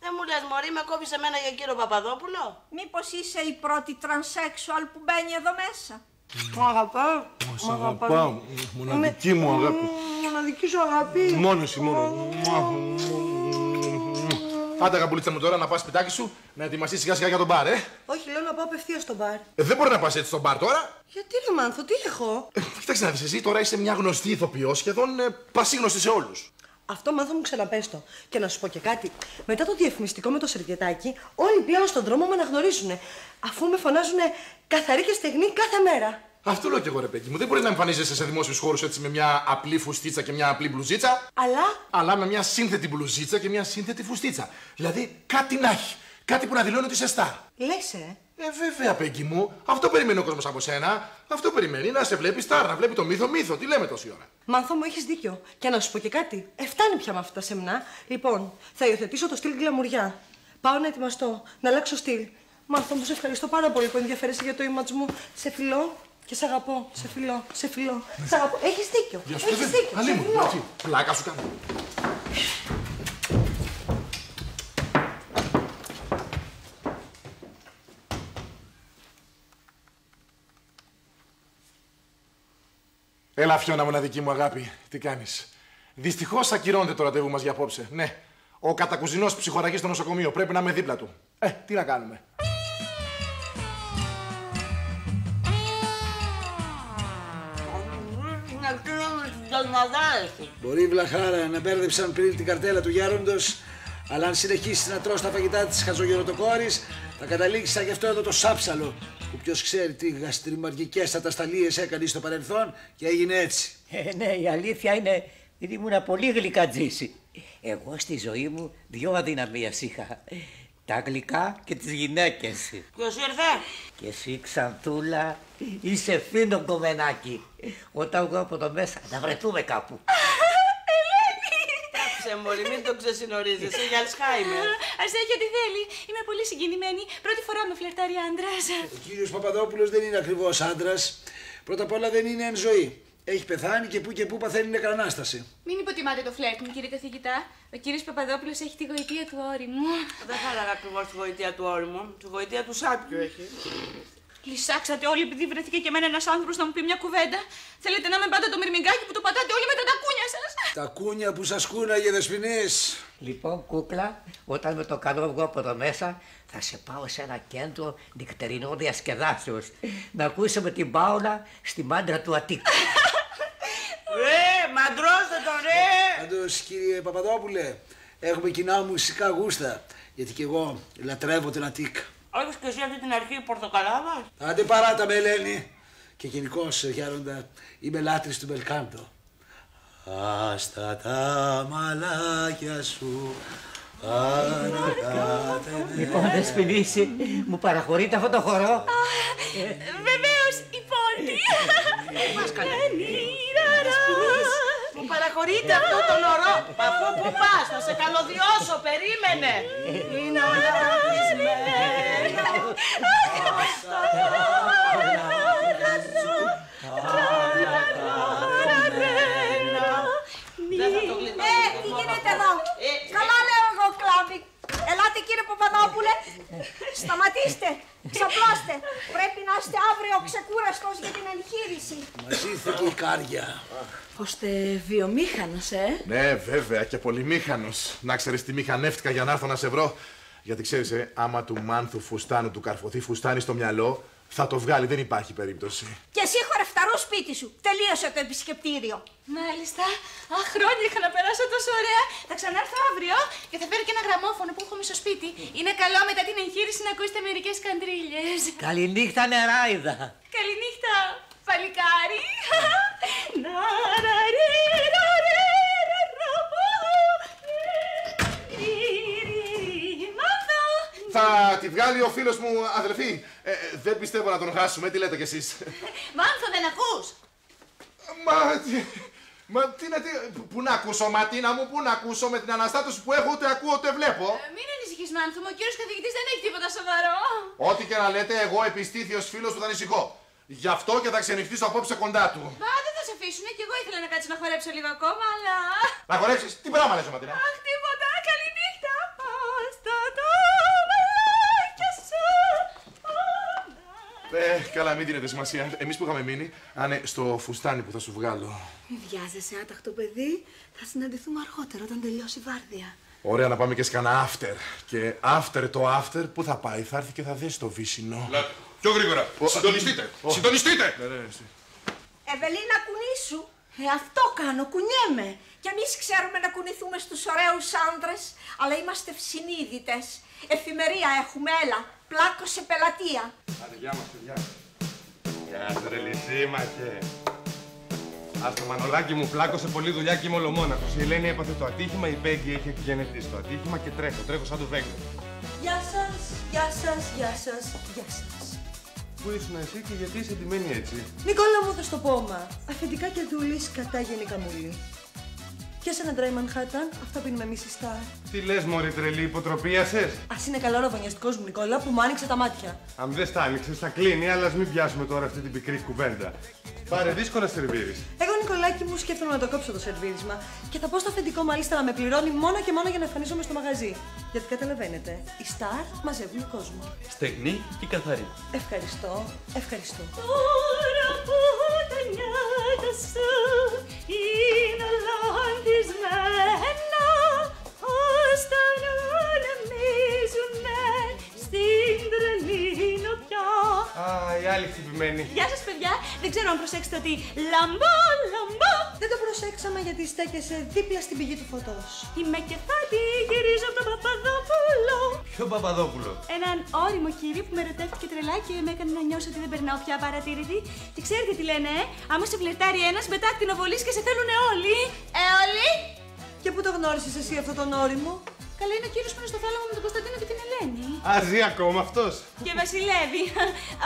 Δεν μου λες μωρή, με κόβεις εμένα για κύριο Παπαδόπουλο; Μήπως είσαι η πρώτη τρανσέξουαλ που μπαίνει εδώ μέσα; Μου αγαπάω. Σ' αγαπάω, μοναδική μου αγάπη. Μοναδική σου αγάπη. Μόνος εσύ, μόνος. Άντε, αγαπουλίτσα μου τώρα να πας σπιτάκι σου να ετοιμαστείς σιγά σιγά για τον μπαρ, ε. Όχι, λέω να πάω απευθείας στο μπαρ. Ε, Δεν μπορεί να πας έτσι στο μπαρ τώρα. Γιατί ρε Μάνθο, τι έχω; Ε, Κοίταξε να δεις, εσύ τώρα είσαι μια γνωστή ηθοποιός, σχεδόν ε, πασίγνωστη σε όλους. Αυτό μάθω μου ξαναπέστο. Και να σου πω και κάτι. Μετά το διαφημιστικό με το σερβιετάκι, όλοι πλέον στον δρόμο με αναγνωρίζουν. Αφού με φωνάζουν καθαρή και στεγνή κάθε μέρα. Αυτό λέω κι εγώ, ρε παιδί μου. Δεν μπορεί να εμφανίζεσαι σε δημόσιους χώρους έτσι με μια απλή φουστίτσα και μια απλή μπλουζίτσα. Αλλά; Αλλά με μια σύνθετη μπλουζίτσα και μια σύνθετη φουστίτσα. Δηλαδή κάτι να έχει. Κάτι που να δηλώνει ότι είσαι στάρ. λες, ε. Ε, βέβαια, Πέγγι μου. Αυτό περιμένει ο κόσμος από σένα. Αυτό περιμένει να σε βλέπει στάρ, να βλέπει το μύθο μύθο. Τι λέμε τόση ώρα. Μάνθο μου, έχεις δίκιο. Και να σου πω και κάτι. Ε, φτάνει πια με αυτά τα σεμνά. Λοιπόν, θα υιοθετήσω το στυλ γκλαμουριά. Πάω να ετοιμαστώ, να αλλάξω στυλ. Μάνθο μου, σε ευχαριστώ πάρα πολύ που ενδιαφέρεσαι για το image μου. Σε φιλώ και σε αγαπώ. Σε φιλώ, σε φιλώ. Σε αγαπώ. Έχεις δίκιο. Γεια σου, Έχεις παιδί. δίκιο. Αλή σε μου, φιλώ. έτσι. Πλάκα σου κάνω. Έλα, Φιώνα, μοναδική μου αγάπη. Τι κάνεις; Δυστυχώς ακυρώνεται το ραντεβού μας για απόψε. Ναι. Ο κατακουζινός ψυχοραγεί στο νοσοκομείο. Πρέπει να είμαι δίπλα του. Ε, τι να κάνουμε; Μπορεί η βλαχάρα να μπέρδεψαν πριν την καρτέλα του Γέροντος, αλλά αν συνεχίσει να τρως τα φαγητά της χαζογεροτοκόρη, θα καταλήξει σαν και αυτό εδώ το σάψαλο. Που ποιος ξέρει τι γαστριμαργικές ατασταλίες έκανε στο παρελθόν και έγινε έτσι. Ε, ναι, η αλήθεια είναι ότι ήμουν πολύ γλυκατζής. Εγώ στη ζωή μου δυο αδυναμίες είχα. Τα γλυκά και τις γυναίκες. Ποιος ήρθε; Και εσύ Ξανθούλα είσαι φίνο κομμενάκι. Όταν βγω από το μέσα να βρεθούμε κάπου. Κάψε μόλι, μην το ξεσυνορίζεσαι για Αλσχάιμερ. Α έχει ό,τι θέλει. Είμαι πολύ συγκινημένη. Πρώτη φορά με φλερτάρει άντρας. Ο κύριος Παπαδόπουλος δεν είναι ακριβώς άντρας. Πρώτα απ' όλα δεν είναι εν ζωή. Έχει πεθάνει και που και που παθαίνει νεκρανάσταση. Μην υποτιμάτε το φλερτ μου, κύριε καθηγητά. Ο κύριος Παπαδόπουλος έχει τη γοητεία του όριμου. Δεν θα έλεγα ακριβώς τη γοητεία του όριμου. Τη γοητεία του σάπιου έχει; Λυσάξατε όλοι επειδή βρέθηκε και εμένα ένας άνθρωπος να μου πει μια κουβέντα. Θέλετε να είμαι πάντα το μυρμηγκάκι που το πατάτε όλοι με τα τακούνια σας; Τα κούνια που σας κούναγε δεσποινής. Λοιπόν, κούκλα, όταν με το καλό βγω από το μέσα, θα σε πάω σε ένα κέντρο νυχτερινών διασκεδάσεως. Να ακούσουμε την Πάολα στη μάντρα του Αττίκου. Ρε, μαντρώστε τον ρε! Πάντως κύριε Παπαδόπουλε, έχουμε κοινά μουσικά γούστα. Γιατί και εγώ λατρεύω την Αττίκα. Έχεις και εσύ αυτή την αρχή πορτοκαλάδα. Άντε παράτα με Ελένη. Και γενικώς, Γέροντα, είμαι λάτρης του Μπελκάντο. Άστα τα μαλάκια σου, ανακάτε με. Λοιπόν, Δεσποινίση, μου παραχωρείτε αυτό το χορό. Βεβαίως, η πόρτη. Μας καλέ. Μου παραχωρείτε αυτό τον ορό. Αυτό που πας, θα σε καλωδιώσω, περίμενε. Είναι όλα ρωτισμένα. Δεν θα το Ε, γλιτώσω. τι γίνεται εδώ; Ε, Καλά λέω εγώ, κλάμπι. Ελάτε κύριε Παπαδόπουλε. Σταματήστε. Ξαπλώστε. Πρέπει να είστε αύριο ξεκούραστος για την εγχείρηση. Μας ήρθε και η κάρια. Ώστε βιομήχανος, ε; Ναι, βέβαια και πολυμήχανος. Να ξέρεις τι μηχανεύτηκα για να έρθω να σε βρω. Γιατί ξέρεις, ε, άμα του μάνθου φουστάνου του καρφωθεί φουστάνι στο μυαλό, θα το βγάλει, δεν υπάρχει περίπτωση. Και εσύ χορευταρό σπίτι σου. Τελείωσε το επισκεπτήριο. Μάλιστα. Αχ, χρόνια είχα να περάσω τόσο ωραία. Θα ξανάρθω αύριο και θα φέρω και ένα γραμμόφωνο που έχουμε στο σπίτι. Είναι καλό μετά την εγχείρηση να ακούσετε μερικές καντρίλες. Καληνύχτα νεράιδα. Καληνύχτα, παλικάρι. Να, Θα τη βγάλει ο φίλος μου, αδελφή. Ε, δεν πιστεύω να τον χάσουμε, τι λέτε κι εσείς; Μάνθο, δεν ακούς; Μα. τι- Μα τι να τι. Πού να ακούσω, Ματίνα μου, πού να ακούσω με την αναστάτωση που έχω, ούτε ακούω ούτε βλέπω. Ε, Μην ανησυχείς, Μάνθο μου, ο κύριος καθηγητής δεν έχει τίποτα σοβαρό. Ό,τι και να λέτε, εγώ επιστήθιος φίλος που θα ανησυχώ. Γι' αυτό και θα ξενυχτήσω απόψε κοντά του. Μα δεν θα σε αφήσουν και εγώ ήθελα να κάτσω να χορέψω λίγο ακόμα, αλλά... Να χορέψεις, τι πράγμα λες, Ματίνα; Αχ, τίποτα, καληνύχτα. Άστα τα Ε, καλά, μην δίνετε σημασία. Εμείς που είχαμε μείνει, άνε στο φουστάνι που θα σου βγάλω. Μη βιάζεσαι, άταχτο παιδί. Θα συναντηθούμε αργότερα όταν τελειώσει η βάρδια. Ωραία να πάμε και σε κανένα after. Και after το after, πού θα πάει, θα έρθει και θα δέσει το βύσινο. Πιο γρήγορα. Συντονιστείτε. Συντονιστείτε. Ναι, ναι, εσύ. Ευελίνα κουνήσου. Ε, αυτό κάνω, κουνιέμαι. Κι εμείς ξέρουμε να κουνηθούμε στους ωραίους άντρες, αλλά είμαστε ευσυνείδητες. Εφημερία έχουμε, έλα. Πλάκο σε πελατεία. Άντε, γεια μας, παιδιά. Γεια σου, ρε λυσίμαχε. Ας το μανολάκι μου πλάκωσε πολλή δουλειά και είμαι ολομόναχος. Η Ελένη έπαθε το ατύχημα, η Πέγγι έχει εκγενετεί στο ατύχημα και τρέχω, τρέχω σαν το βέγγο. Γεια σας, γεια σας, γεια σας, γεια σας. Πού ήσουν εσύ και γιατί είσαι ντυμένη έτσι; Νικόλα μου θα στο πω, μα. Αφεντικά και δούλης κατά γενικά μουλή. Πιάσε ένα dry Manhattan, αυτά πίνουμε εμείς οι Star. Τι λες μωρή τρελή, υποτροπίασες; Ας είναι καλά ροβανιαστικός μου, Νικόλα, που μου άνοιξε τα μάτια. Αν δεν στα άνοιξες θα κλείνει, αλλά ας μην πιάσουμε τώρα αυτή την πικρή κουβέντα. Πάρε δύσκολα σερβίρεις. Εγώ, Νικολάκη μου, σκέφτομαι να το κόψω το σερβίρισμα και θα πω στο αφεντικό μάλιστα να με πληρώνει μόνο και μόνο για να εμφανίζομαι στο μαγαζί. Γιατί καταλαβαίνετε, οι Star μαζεύουν κόσμο. Στεγνή και καθαρή. Ευχαριστώ, ευχαριστώ. Τώρα που τα νιάτα σου είναι λανθισμένα ως τα Α, η άλλη χτυπημένη. Γεια σας παιδιά, δεν ξέρω αν προσέξετε ότι λαμπό, λαμπό. Δεν το προσέξαμε γιατί στέκεσαι δίπλα στην πηγή του φωτός. Είμαι κεφάτη, γυρίζω από τον Παπαδόπουλο. Ποιο Παπαδόπουλο; Έναν όριμο κύριο που με ρωτεύτηκε τρελά και με έκανε να νιώσω ότι δεν περνάω πια παρατήρητη. Και ξέρετε τι λένε, ε; άμα σε φλερτάρει ένας, μετά ακτινοβολείς και σε θέλουν όλοι. Ε, όλοι. Και πού το γνώρισες εσύ αυτόν τον όριμο; Καλά είναι ο κύριος που είναι στο θάλαμο με τον Κωνσταντίνο και την Ελένη. Α, ζει ακόμα αυτός. Και βασιλεύει.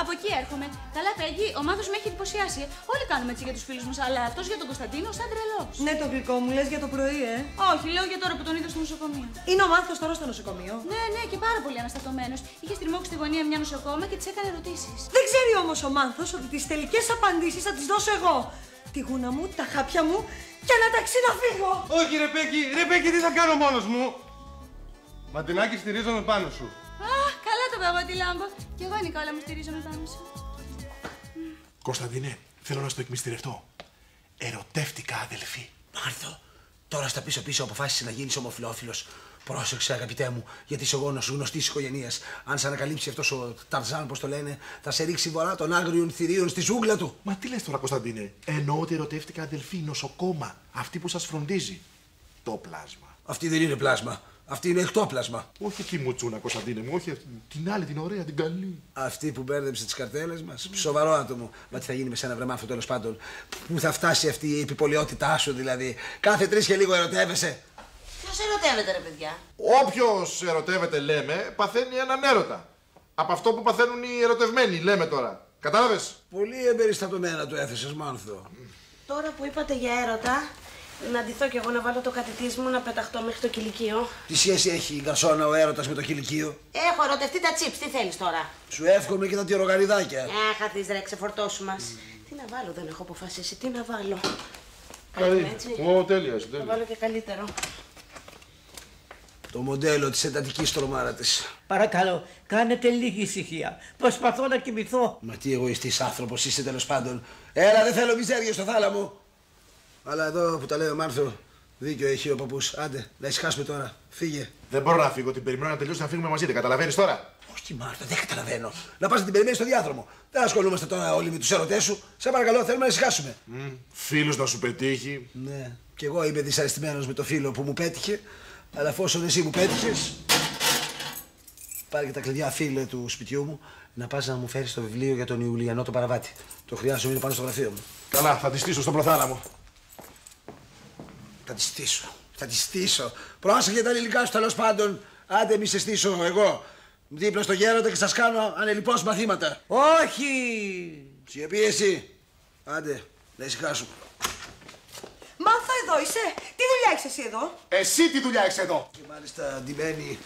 Από εκεί έρχομαι. Καλά, Πέγγι, ο μάθος με έχει εντυπωσιάσει. Όλοι κάνουμε έτσι για τους φίλους μας, αλλά αυτός για τον Κωνσταντίνο σαν τρελός. Ναι, το γλυκό μου λες για το πρωί, ε. Όχι, λέω για τώρα που τον είδα στο νοσοκομείο. Είναι ο Μάνθος τώρα στο νοσοκομείο. Ναι, ναι, και πάρα πολύ αναστατωμένος. Είχε στριμώξει στη γωνία μια νοσοκόμα και της έκανε ερωτήσεις. Δεν ξέρει όμως ο Μάνθος ότι τις τελικές απαντήσεις θα τις δώσω εγώ. Τη γούνα μου, τα χάπια μου και ένα ταξί να φύγω. Όχι ρε Πέκη, ρε Πέκη, τι θα κάνω μόνος μου; Μαντινάκι στηρίζομαι πάνω σου. Αχ, καλά το παγώ τη λάμπο. Κι εγώ, Νικόλα, μου στηρίζομαι πάνω σου. Κωνσταντίνε, θέλω να στο εκμυστηρευτώ. Ερωτεύτηκα, αδελφή. Μάρθο, τώρα στα πίσω-πίσω αποφάσισε να γίνεις ομοφυλόφιλος. Πρόσεξε, αγαπητέ μου, γιατί είσαι γόνος γνωστής οικογένεια. Αν σε ανακαλύψει αυτός ο Ταρζάν, πώς το λένε, θα σε ρίξει βορρά των άγριων θηρίων στη ζούγκλα του. Μα τι λες τώρα, Κωνσταντίνε; Εννοώ ότι ερωτεύτηκα αδελφή, νοσοκόμα. Αυτή που σας φροντίζει. Το πλάσμα. Αυτή δεν είναι πλάσμα. Αυτή είναι εκτόπλασμα. Όχι τη μουτσούνα, Κωνσταντίνε μου, όχι αυτή. την άλλη, την ωραία, την καλή. Αυτή που μπέρδεψε τις καρτέλες μας. Σοβαρό άτομο. Μα τι θα γίνει με σένα βρεμάφο τέλος πάντων. Πού θα φτάσει αυτή η επιπολαιότητά σου δηλαδή. Κάθε τρεις και λίγο ερωτεύεσαι. Ποιος ερωτεύεται, ρε παιδιά; Όποιος ερωτεύεται, λέμε, παθαίνει έναν έρωτα. Από αυτό που παθαίνουν οι ερωτευμένοι, λέμε τώρα. Κατάλαβες; Πολύ εμπεριστατωμένα το έθεσες, Μάνθο. Τώρα που είπατε για έρωτα, να ντυθώ κι εγώ να βάλω το κατητής μου να πεταχτώ μέχρι το κηλικείο. Τι σχέση έχει η γκαρσόνα ο έρωτας με το χιλικείο. Έχω ερωτευτεί τα τσίπ, τι θέλεις τώρα; Σου εύχομαι και τα τυρογαριδάκια. Αχ, δει ρε, ξεφορτώσου μας. Τι να βάλω, δεν έχω αποφασίσει. Τι να βάλω. Δηλαδή, έτσι. Ω, τέλεια, Θα τέλεια. βάλω και καλύτερο. Το μοντέλο της εντατικής τρομάρας της. Παρακαλώ, κάνετε λίγη ησυχία. Προσπαθώ να κοιμηθώ. Μα τι εγωιστής άνθρωπος είσαι τέλος πάντων. Έλα, δεν θέλω μιζέρια στο θάλαμο. Αλλά εδώ που τα λέει ο Μάρθο, δίκιο έχει ο παππούς. Άντε, να ησυχάσουμε τώρα. Φύγε. Δεν μπορώ να φύγω, την περιμένω να τελειώσει να φύγουμε μαζί. Δεν καταλαβαίνεις τώρα; Όχι, Μάρθο, δεν καταλαβαίνω. Να πας να την περιμένεις στο διάδρομο. Δεν ασχολούμαστε τώρα όλοι με τους ερωτές σου. Σε παρακαλώ, θέλουμε να ησυχάσουμε. Φίλου να σου πετύχει. Ναι, κι εγώ είμαι δυσαρεστημένος με το φίλο που μου πέτυχε. Αλλά εφόσον εσύ μου πέτυχες. Πάρε και τα κλειδιά, φίλε του σπιτιού μου, να πας να μου φέρεις το βιβλίο για τον Ιουλιανό το παραβάτη. Το χρειάζομαι, είναι πάνω στο γραφείο μου. Καλά, θα τη στήσω στον προθάλαμο. Θα τη στήσω. Θα τη στήσω. Πρόσεχε τα ελληνικά σου τέλος πάντων. Άντε, μη σε στήσω εγώ. Δίπλα στο γέροντα και σας κάνω ανελειπώς μαθήματα. Όχι! Σιωπή εσύ. Άντε, να ησυχάσουμε. Μάθα εδώ είσαι. Τι δουλειά έχεις εσύ εδώ; Εσύ τι δουλειά έχεις εδώ; Και μάλιστα ντυμένη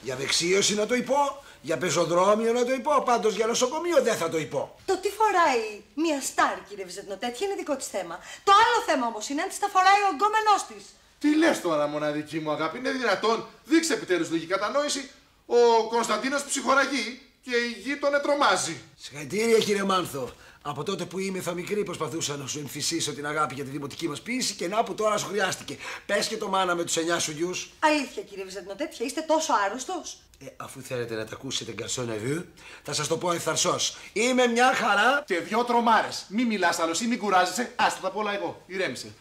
για δεξίωση να το υπώ, για πεζοδρόμιο να το υπώ, πάντως για νοσοκομείο δεν θα το υπώ. Το τι φοράει μια στάρ, κύριε Βυζετνό, τέτοια είναι δικό της θέμα. Το άλλο θέμα όμως είναι αν τη τα φοράει ο γκόμενός της. Τι λες τώρα, μοναδική μου αγάπη, είναι δυνατόν. Δείξε επιτέλους λίγη κατανόηση. Ο Κωνσταντίνος ψυχοραγεί και η γη τον ετρομάζει. Συγχαρητήρια κύριε Μάνθο. Από τότε που είμαι θα μικρή προσπαθούσα να σου εμφυσίσω την αγάπη για τη δημοτική μας ποιήση και να που τώρα σου χρειάστηκε. Πες και το μάνα με τους εννιά σου γιους. Αλήθεια, κύριε Βυζετνό, τέτοια είστε τόσο άρρωστος. Ε, αφού θέλετε να τα ακούσετε γκαρσόνα βίου, θα σας το πω ευθαρσώ. Είμαι μια χαρά. Και δυο τρομάρες. Μην μιλάς άλλος ή μην κουράζεσαι. Άστα τα πω όλα εγώ. Ηρέμησε.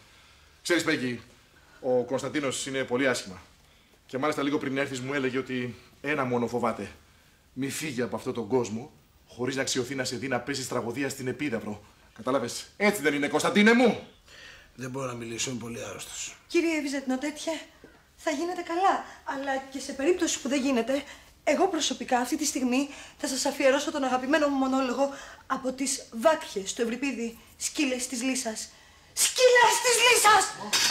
Ξέρεις, Πέγγι, ο Κωνσταντίνος είναι πολύ άσχημα. Και μάλιστα λίγο πριν έρθεις μου έλεγε ότι ένα μόνο φοβάται. Μη φύγει από αυτόν τον κόσμο χωρίς να αξιωθεί να σε δει να πέσει τραγωδία στην επίδαυρο. Κατάλαβες. Έτσι δεν είναι, Κωνσταντίνε μου. Δεν μπορώ να μιλήσω, είμαι πολύ άρρωστος. Κύριε Βυζετινό, τέτοια θα γίνετε καλά. Αλλά και σε περίπτωση που δεν γίνεται, εγώ προσωπικά αυτή τη στιγμή θα σας αφιερώσω τον αγαπημένο μου μονόλογο από τις βάκχες του Ευρυπίδη, σκύλες της Λύσας. Σκύλες της Λύσας!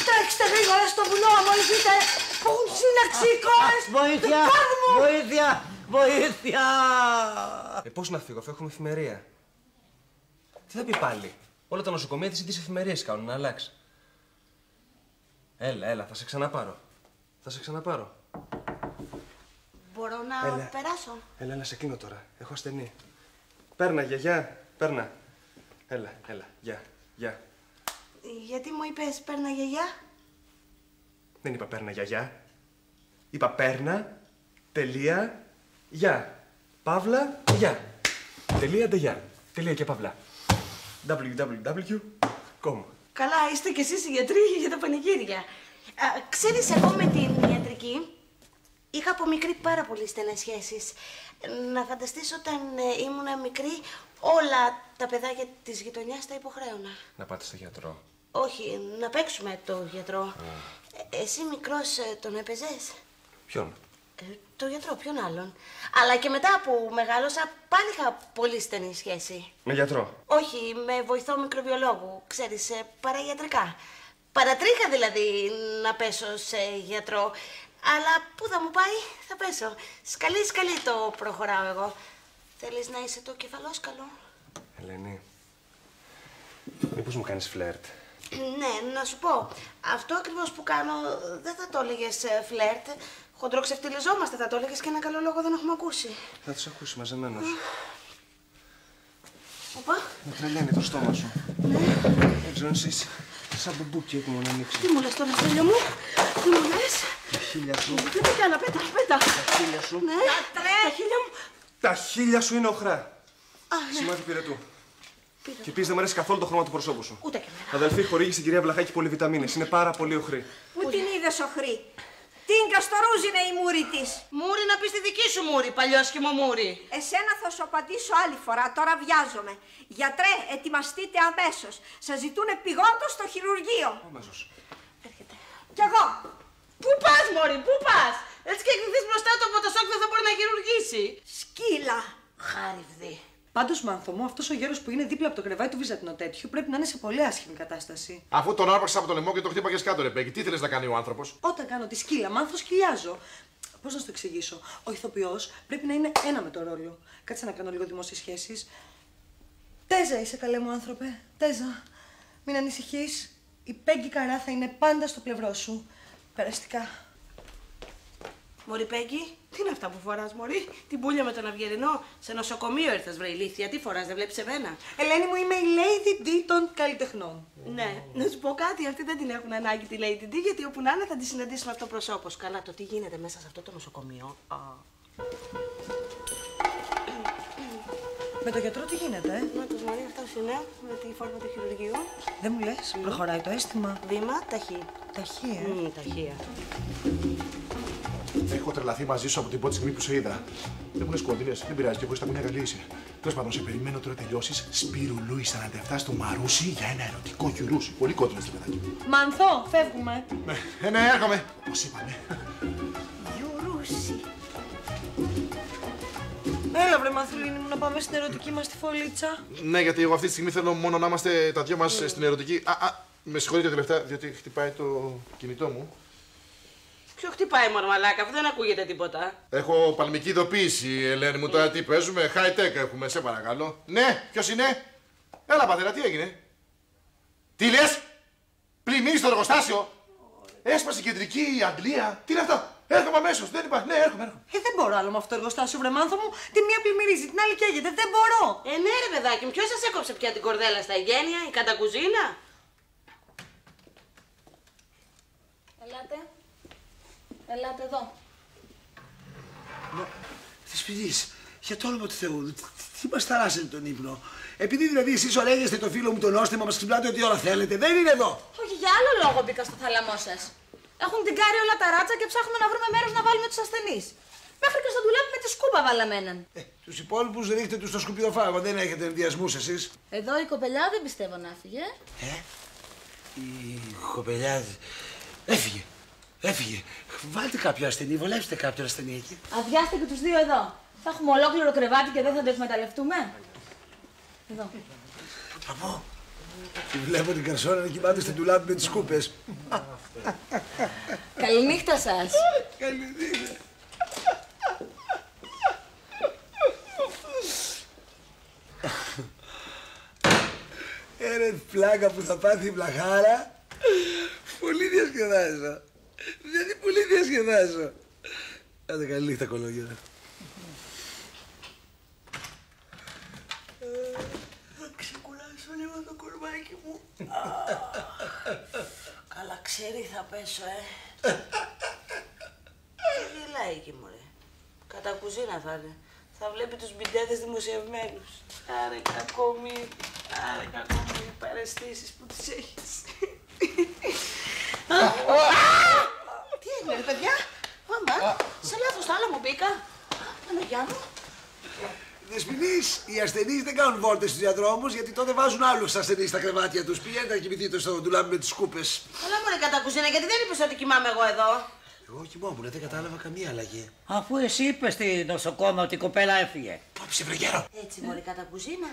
Τρέξτε γρήγορα στο βουνό, μόλις δείτε που έχουν σύναξη οι κόρες Βοήθεια! του κόσμου! Βοήθεια! Βοήθεια! Ε, πώς να φύγω, αφού έχουμε εφημερία. Τι θα πει πάλι; Όλα τα νοσοκομεία της τις εφημερίες κάνουν να αλλάξει. Έλα, έλα, θα σε ξαναπάρω. Θα σε ξαναπάρω. Μπορώ να Έλα. περάσω. Έλα, έλα, σε κλείνω τώρα. Έχω ασθενή. Παίρνα, γιαγιά, παίρνα. Έλα, έλα, γεια, γεια. Γιατί μου είπες παίρνα γιαγιά. Δεν είπα παίρνα, γιαγιά. Είπα παίρνα, τελεία, γεια. Παύλα, γεια. Τελεία, ντε γεια. Τελεία και παύλα. www.com Καλά, είστε κι εσείς οι γιατροί για τα πανηγύρια. Α, ξέρεις, εγώ με την ιατρική είχα από μικρή πάρα πολύ στενές σχέσεις. Να φανταστείς όταν ε, ήμουν μικρή, όλα τα παιδάκια της γειτονιάς τα υποχρέωνα. Να πάτε στο γιατρό. Όχι, να παίξουμε το γιατρό. Ε, εσύ μικρός ε, τον έπαιζες; Ποιον; Ε, το γιατρό, ποιον άλλον. Αλλά και μετά που μεγάλωσα, πάλι είχα πολύ στενή σχέση. Με γιατρό. Όχι, με βοηθό μικροβιολόγου, ξέρεις, ε, παραγιατρικά. Παρατρίχα δηλαδή να πέσω σε γιατρό. Αλλά πού θα μου πάει, θα πέσω. Σκαλί, σκαλί το προχωράω εγώ. Θέλεις να είσαι το κεφαλόσκαλο; Ελένη. Μήπως μου κάνεις φλερτ; Ναι, να σου πω. Αυτό ακριβώς που κάνω δεν θα το έλεγες φλερτ. Χοντροξευτιλιζόμαστε, θα το έλεγες και ένα καλό λόγο δεν έχουμε ακούσει. Θα τους ακούσεις μαζεμένους. Οπα, Με τρελαίνει το στόμα σου. Δεν ξέρω, εσύ είσαι σαν μπουμπούκι έτοιμο να ανοίξει. τι μου λες τώρα, φίλε μου, τι μου λες; Τα χείλια σου. Πέτα κι άλλα, πέτα, πέτα. Τα χίλια σου. Ναι, τα χείλια μου. Τα χείλια σου είναι ωχρά. Α, ναι. Σημάδι πυρετού. Πήρε. Και επίση δεν μου αρέσει καθόλου το χρώμα του προσώπου σου. Ούτε και εμένα. Αδελφή, χορήγησε στην κυρία Βλαχάκη πολυβιταμίνες. Είναι πάρα πολύ οχρή. Πού την είδες οχρή. Την καστορούζ είναι η μούρη της. Μούρη να πεις τη δική σου μούρη, παλιόσχημο μούρη. Εσένα θα σου απαντήσω άλλη φορά, τώρα βιάζομαι. Γιατρέ, ετοιμαστείτε αμέσως. Σας ζητούν επιγόντω στο χειρουργείο. Αμέσως. Έρχεται. Κι εγώ. Πού πας, μωρή, πού πας; Έτσι και εκδηθείς μπροστά του από το σοκ δεν θα μπορεί να χειρουργήσει. Σκύλα. Χάριβδη. Πάντως, μάνθο μου, αυτός ο γέρος που είναι δίπλα από το κρεβάτι του Βυζαντινό τέτοιου πρέπει να είναι σε πολύ άσχημη κατάσταση. Αφού τον άρπαξα από το λαιμό και το χτύπαγε κάτω, ρε Πέγγι, τι θέλεις να κάνει ο άνθρωπος; Όταν κάνω τη σκύλα, μάνθο σκυλιάζω. Πώς να σου το εξηγήσω; Ο ηθοποιός πρέπει να είναι ένα με το ρόλο. Κάτσε να κάνω λίγο δημόσιες σχέσεις. Τέζα είσαι, καλέ μου άνθρωπε. Τέζα. Μην ανησυχείς. Η Πέγγι Καρά θα είναι πάντα στο πλευρό σου. Περαστικά. Μωρή Πέγγι, τι είναι αυτά που φοράς, Μωρή; Την πουλια με τον Αυγερινό. Σε νοσοκομείο ήρθες, βρε ηλίθεια. Τι φοράς, δεν βλέπεις εμένα; Ελένη μου, είμαι η Lady D των καλλιτεχνών. Ναι, να σου πω κάτι, αυτοί δεν την έχουν ανάγκη τη Lady D, γιατί όπου να είναι θα τη συναντήσουν αυτό προσώπω. Καλά, το τι γίνεται μέσα σε αυτό το νοσοκομείο; Α. Με το γιατρό τι γίνεται, ε; Να τους Μωρή, αυτό είναι, με τη φόρμα του χειρουργείου. Δεν μου λες, προχωράει το αίσθημα. Βήμα, ταχύ. Ταχύ, ε; Μμ, ταχεία. Έχω τρελαθεί μαζί σου από την πρώτη στιγμή που σε είδα. Δεν μου λες κοντινέ, δεν πειράζει και χωρίς τα μια καλή είσαι. Τέλος πάντων, σε περιμένω τώρα τελειώσεις. Σπύρου Λούι 47 στο Μαρούσι για ένα ερωτικό γιουρούσι. Πολύ κόντινες το παιδάκι. Μανθό, φεύγουμε. Ναι, ε, ναι, έρχομαι. Πώς είπαμε. Γιουρούσι. Έλα, βρε Μανθουλίνη μου, να πάμε στην ερωτική μας τη φωλίτσα. Ναι, γιατί εγώ αυτή τη στιγμή θέλω μόνο να είμαστε τα δυο μας στην ερωτική. Α, α, με συγχωρείτε τελευταία, διότι χτυπάει το κινητό μου. Ποιο χτυπάει, μορμαλάκα, αφού δεν ακούγεται τίποτα. Έχω παλμική ειδοποίηση, Ελένη μου. Τώρα τι παίζουμε, high tech έχουμε, σε παρακαλώ. Ναι, ποιος είναι; Έλα, πατέρα, τι έγινε; Τι λες, πλημμύρι στο εργοστάσιο. Έσπασε η κεντρική Αγγλία. Τι είναι αυτό; Έρχομαι αμέσως. Δεν υπάρχει. Ναι, έρχομαι, έρχομαι. Ε, δεν μπορώ άλλο με αυτό το εργοστάσιο, βρε Μάνθο μου. Τη μία πλημμυρίζει, την άλλη καίγεται. Δεν μπορώ. Ε, ναι, ρε παιδάκι μου, ποιος σας έκοψε πια την κορδέλα στα εγγένεια, η κατακουζίνα; Ελάτε. Ελάτε εδώ. Θεσπινής, για το όνομα του Θεού, τι- τι μας ταράσετε τον ύπνο; Επειδή δηλαδή εσείς ωραίγεστε το φίλο μου τον όστιμα, μας ξυπνάτε ό,τι ώρα θέλετε. Δεν είναι εδώ. Όχι, για άλλο λόγο μπήκα στο θάλαμό σας. Έχουν την κάρει όλα τα ράτσα και ψάχνουμε να βρούμε μέρος να βάλουμε τους ασθενείς. Μέχρι και στο ντουλάπι με τη σκούπα βάλαμε έναν. Ε, τους υπόλοιπους ρίχτε τους στο σκουπιδοφάγο. Δεν έχετε ενδιασμούς εσείς; Εδώ η κοπελιά δεν πιστεύω να φύγε. Η κοπελιά έφυγε. Έφυγε. Βάλτε κάποιο ασθενή, βολέψτε κάποιον ασθενή εκεί. Αδειάστε και τους δύο εδώ. Θα έχουμε ολόκληρο κρεβάτι και δεν θα το εκμεταλλευτούμε. Εδώ. Θα πω. Τη βλέπω την καρσόνα να κοιμάται στην τουλάπη με τις σκούπες. Καληνύχτα σας. Καληνύχτα. Έρε πλάκα που θα πάθει η βλαχάρα. Πολύ διασκεδάζω. Δηλαδή πολύ διασκεδάζω. Άντε καλή νύχτα κολόγια. Ξεκουράσω λίγο το κορμάκι μου. Καλά ξέρει θα πέσω, ε. Τι γελάει εκεί, μωρέ. Κατά κουζίνα θα είναι. Θα βλέπει τους μπιντέδες δημοσιευμένους. Άρε κακόμοι, άρε κακόμοι, παρεστήσεις που τις έχεις. Τι έγινε, ρε παιδιά. Μαμά, σε λάθος θάλαμο μπήκα. Παναγιά μου. Δεσποινείς, οι ασθενείς δεν κάνουν βόλτες στους διαδρόμους γιατί τότε βάζουν άλλους ασθενείς στα κρεβάτια τους. Πηγαίνετε να κοιμηθείτε στο ντουλάπι με τις σκούπες. Καλά μωρέ κατά κουζίνα, γιατί δεν είπες ότι κοιμάμαι εγώ εδώ; Εγώ κοιμόμουν, δεν κατάλαβα καμία αλλαγή. Αφού εσύ είπες στη νοσοκόμα ότι η κοπέλα έφυγε. Πάψε βρεγέρο. Έτσι μωρέ κατά κουζίνα.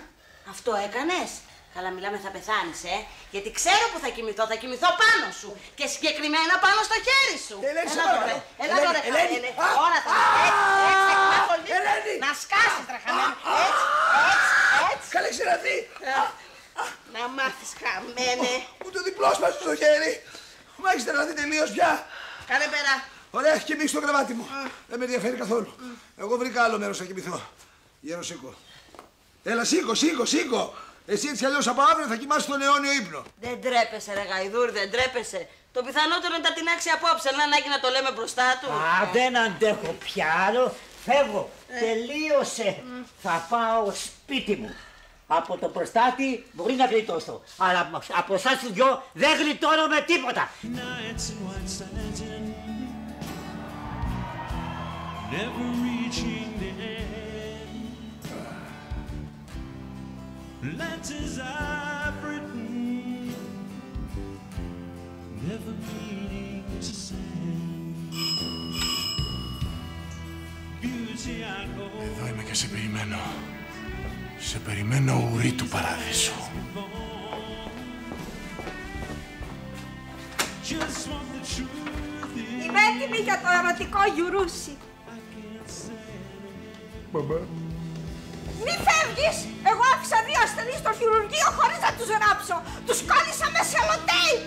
Αυτό έκανες; Καλά μιλάμε θα πεθάνεις, ε. Γιατί ξέρω που θα κοιμηθώ, θα κοιμηθώ πάνω σου. Και συγκεκριμένα πάνω στο χέρι σου. Ελένη, σε Έλα τώρα, παρακαλώ. έλα Ελένη, τώρα. Ελένη. Ελένη. Α, Τώρα θα έτσι, έτσι, θα κοιμάμαι Ελένη. Να σκάσεις τραχαμένο. Έτσι, έτσι, έτσι. Καλή ξεραθεί. Να μάθεις χαμένε. Μου το διπλός σπάσει στο χέρι. Μα έχεις τρελαθεί τελείως πια. Κάνε πέρα. Ωραία, έχει κοιμήσει το κρεβάτι μου. Δεν με ενδιαφέρει καθόλου. Εγώ βρήκα άλλο μέρος να κοιμηθώ. Γέρος σήκω. Έλα σήκω, σήκω, σήκω. Εσύ έτσι αλλιώς από αύριο θα κοιμάσαι τον αιώνιο ύπνο. Δεν τρέπεσαι ρε γαϊδούρ, δεν τρέπεσαι. Το πιθανότερο είναι τα τεινάξει απόψε, να ανάγκη να το λέμε μπροστά του. Α, δεν αντέχω πια άλλο. Φεύγω. Τελείωσε. Θα πάω σπίτι μου. Από το προστάτη μπορεί να γλιτώσω. Αλλά από εσάς τους δυο δεν γλιτώνω με τίποτα. nights in white satin, never reaching Letters I've written, never meaning to send. Beauty I know. Εδώ είμαι και σε περιμένω. Σε περιμένω ουρή του παράδεισου. Just want the truth is Είμαι έτοιμη για το ερωτικό γιουρούσι. Μη φεύγεις! Εγώ άφησα δύο ασθενείς στο χειρουργείο χωρίς να τους ράψω. Τους κόλλησα με σελοτέιπ.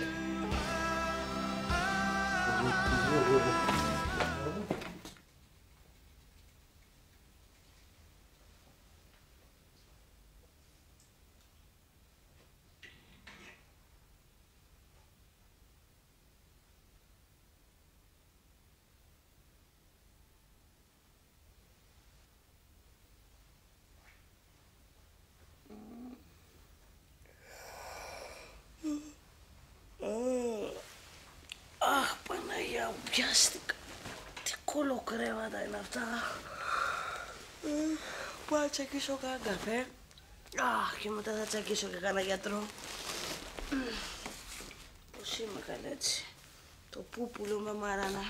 Αχ, Παναγιά μου, πιάστηκα. Τι κολοκρέματα είναι αυτά. Ε, Πάω να τσακίσω κανένα καφέ. Αχ, και μετά θα τσακίσω και κανένα γιατρό. Μμ. Πώς είμαι καλά έτσι. Το πούπουλο με μάρανα.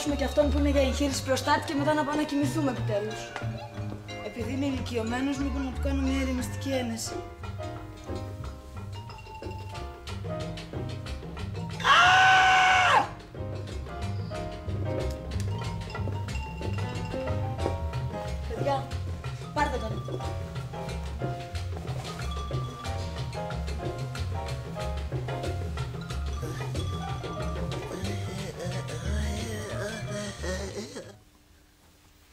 Πάμε να παραδώσουμε και αυτόν που είναι για εγχείρηση προστάτη και μετά να πάμε να κοιμηθούμε επιτέλους. Επειδή είναι ηλικιωμένος, μήπως να του κάνω μια ειρηνιστική ένεση.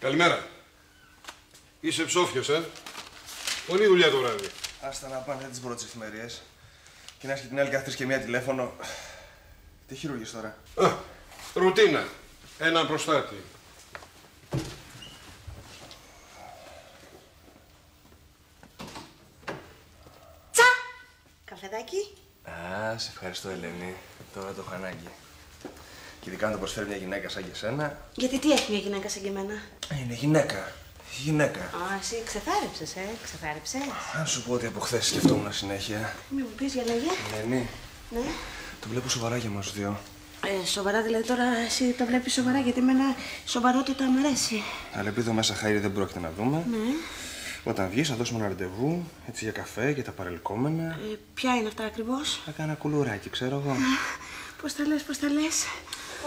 Καλημέρα. Είσαι ψόφιος, ε. Πολλή δουλειά το βράδυ. Άστα να πάνε τις πρώτες εφημερίες. Και να έχεις και την άλλη κάθε τρεις και μία τηλέφωνο. Τι χειρουργείς τώρα. Α, ρουτίνα. Ένα προστάτη. Καφεδάκι. Α, σε ευχαριστώ, Ελένη. Τώρα το έχω ανάγκη. Και ειδικά αν το προσφέρει μια γυναίκα σαν και εσένα. Γιατί τι έχει μια γυναίκα σαν και εμένα; Ε, Είναι γυναίκα. Γυναίκα. Α, εσύ ξεθάρεψες, ε, ξεθάρεψες. Αν σου πω ότι από χθες σκεφτόμουν συνέχεια. Μη μου πεις για λέγε. Ελένη, Ναι. το βλέπω σοβαρά για μας δύο. Ε, σοβαρά δηλαδή τώρα εσύ το βλέπεις σοβαρά γιατί εμένα σοβαρότητα μου αρέσει. Αλλά επειδή εδώ μέσα χάρη δεν πρόκειται να δούμε. Ναι. Όταν βγεις, θα δώσουμε ένα ραντεβού έτσι για καφέ και τα παρελκόμενα. Ε, ποια είναι αυτά ακριβώς; Θα κάνω ένα κουλουράκι, ξέρω εγώ. Πώς τα λες, πώς τα λες;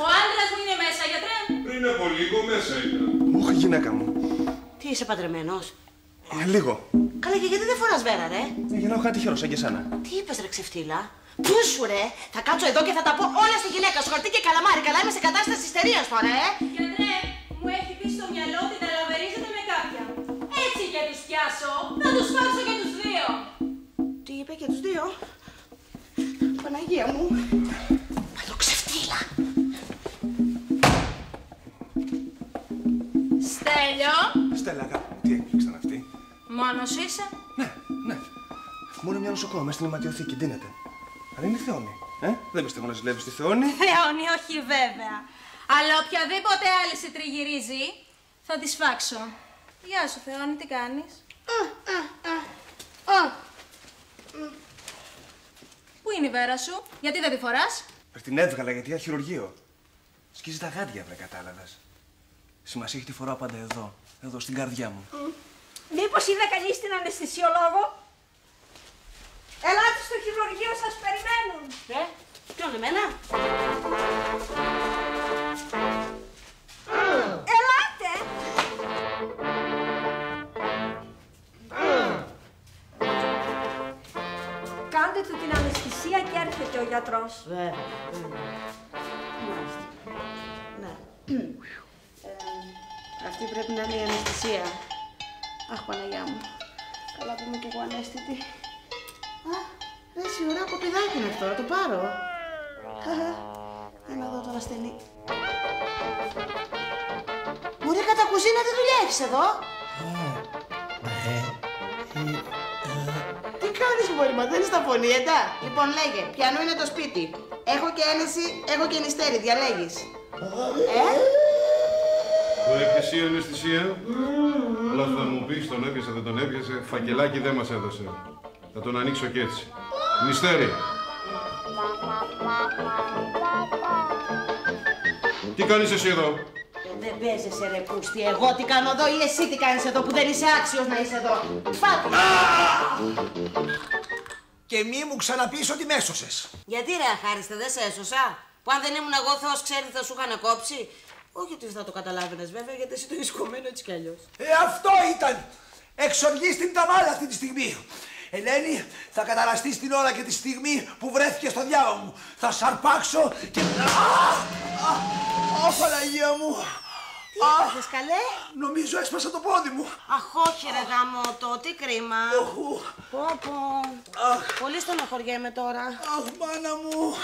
Ο άντρας μου είναι μέσα, γιατρέ. Πριν από λίγο μέσα ήταν. Μου γυναίκα μου. Τι είσαι παντρεμένος; Ε, λίγο. Καλά και γιατί δεν φοράς βέρα ρε; Ε, για να έχω κάτι τυχερό σαν και εσένα. Τι είπες ρε ξεφτύλα; Πού σου ρε; Θα κάτσω εδώ και θα τα πω όλα στη γυναίκα σου. Χορτί και καλαμάρι. Καλά είμαι σε κατάσταση ιστερίας τώρα ε. Γιατρέ, μου έχει πει στο μυαλό ότι ταλαβερίζεται με κάποια. Έτσι για τους πιάσω, θα τους φάξω και τους δύο. Τι είπε και τους δύο; Παναγία μου. Στέλλα, αγάπη μου, τι έκπληξε αυτή; μόνος είσαι; Μόνο μια νοσοκόμα μέσα στην αιματιοθήκη, ντύνεται. Αλλά είναι η Θεόνη. Ε; Δεν πιστεύω να ζηλεύεις τη Θεόνη. Θεόνι, όχι βέβαια. Αλλά οποιαδήποτε άλλη σε τριγυρίζει, θα της φάξω. Γεια σου, Θεόνι, τι κάνεις; Πού είναι η βέρα σου, γιατί δεν τη φοράς; Πρέπει την έβγαλα γιατί έχει χειρουργείο. Σκίζει τα γάντια, βρε κατάλαβες. Σημασία έχει τη φορά πάντα εδώ. Εδώ στην καρδιά μου. Μήπως είδε κανείς την αναισθησιολόγο; Ελάτε στο χειρουργείο, σας περιμένουν. Ε, ποιον εμένα; Ελάτε. Κάντε του την αναισθησία και έρχεται ο γιατρός. Βέβαια. Μάλιστα. Ναι. Ε, αυτή πρέπει να είναι η αναισθησία. Αχ, Παναγιά μου. Καλά που είμαι κι εγώ ανέστητη. Α, ρε, εσύ, ωραίο κοπηδάκι είναι αυτό, να το πάρω. Χαχα. Ένα δω τον ασθενή. Μωρή, κατά κουζίνα τι δουλειά έχεις εδώ; Τι κάνεις, μωρή, μαθαίνεις τα φωνήεντα; Λοιπόν, λέγε, πιανού είναι το σπίτι. Έχω και ένεση, έχω και νηστέρι, διαλέγεις. Ε, Το έπιασε η αναισθησία. Αλλά θα μου πεις τον έπιασε, δεν τον έπιασε. Φακελάκι δεν μας έδωσε. Θα τον ανοίξω κι έτσι. Μυστέρι. Τι κάνεις εσύ εδώ; δεν παίζεσαι ρε πούστη. Εγώ τι κάνω εδώ ή εσύ τι κάνεις εδώ που δεν είσαι άξιος να είσαι εδώ. Φάτε. Και μη μου ξαναπείς ότι με έσωσες. Γιατί ρε αχάριστε, δεν σε έσωσα; Που αν δεν ήμουν εγώ Θεός ξέρει θα σου είχαν κόψει. Όχι ότι θα το καταλάβαινες βέβαια γιατί εσύ το έχεις κομμένο έτσι κι αλλιώς. Ε, αυτό ήταν. Εξοργείς την ταβάλα αυτή τη στιγμή. Ελένη, θα καταραστείς την ώρα και τη στιγμή που βρέθηκε στο διάβο μου. Θα σαρπάξω και... Α! Α! Α, Παναγία μου! Τι έπαθες καλέ; Νομίζω έσπασα το πόδι μου. Αχ, όχι ρε γαμώτο, τι κρίμα. Πω πω. Πολύ στενοχωριέμαι τώρα. Αχ, μάνα μου.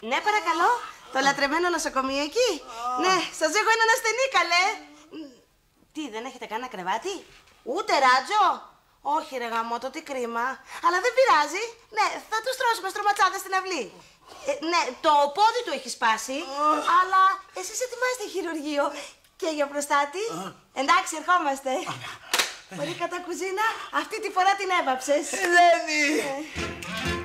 Ναι, παρακαλώ. Το λατρεμένο νοσοκομείο εκεί. Ναι, σας έχω έναν ασθενή καλέ. Τι, δεν έχετε κανένα κρεβάτι; Ούτε ράτζο; Όχι ρε γαμώτο, τι κρίμα. Αλλά δεν πειράζει. Ναι, θα τους στρώσουμε στρωματσάδες στην αυλή. Ε, ναι, το πόδι του έχει σπάσει, αλλά εσείς ετοιμάστε χειρουργείο. Και για προστάτη. Εντάξει, ερχόμαστε. Μπορεί κατά κουζίνα, αυτή τη φορά την έβαψες. Ελένη! Ε.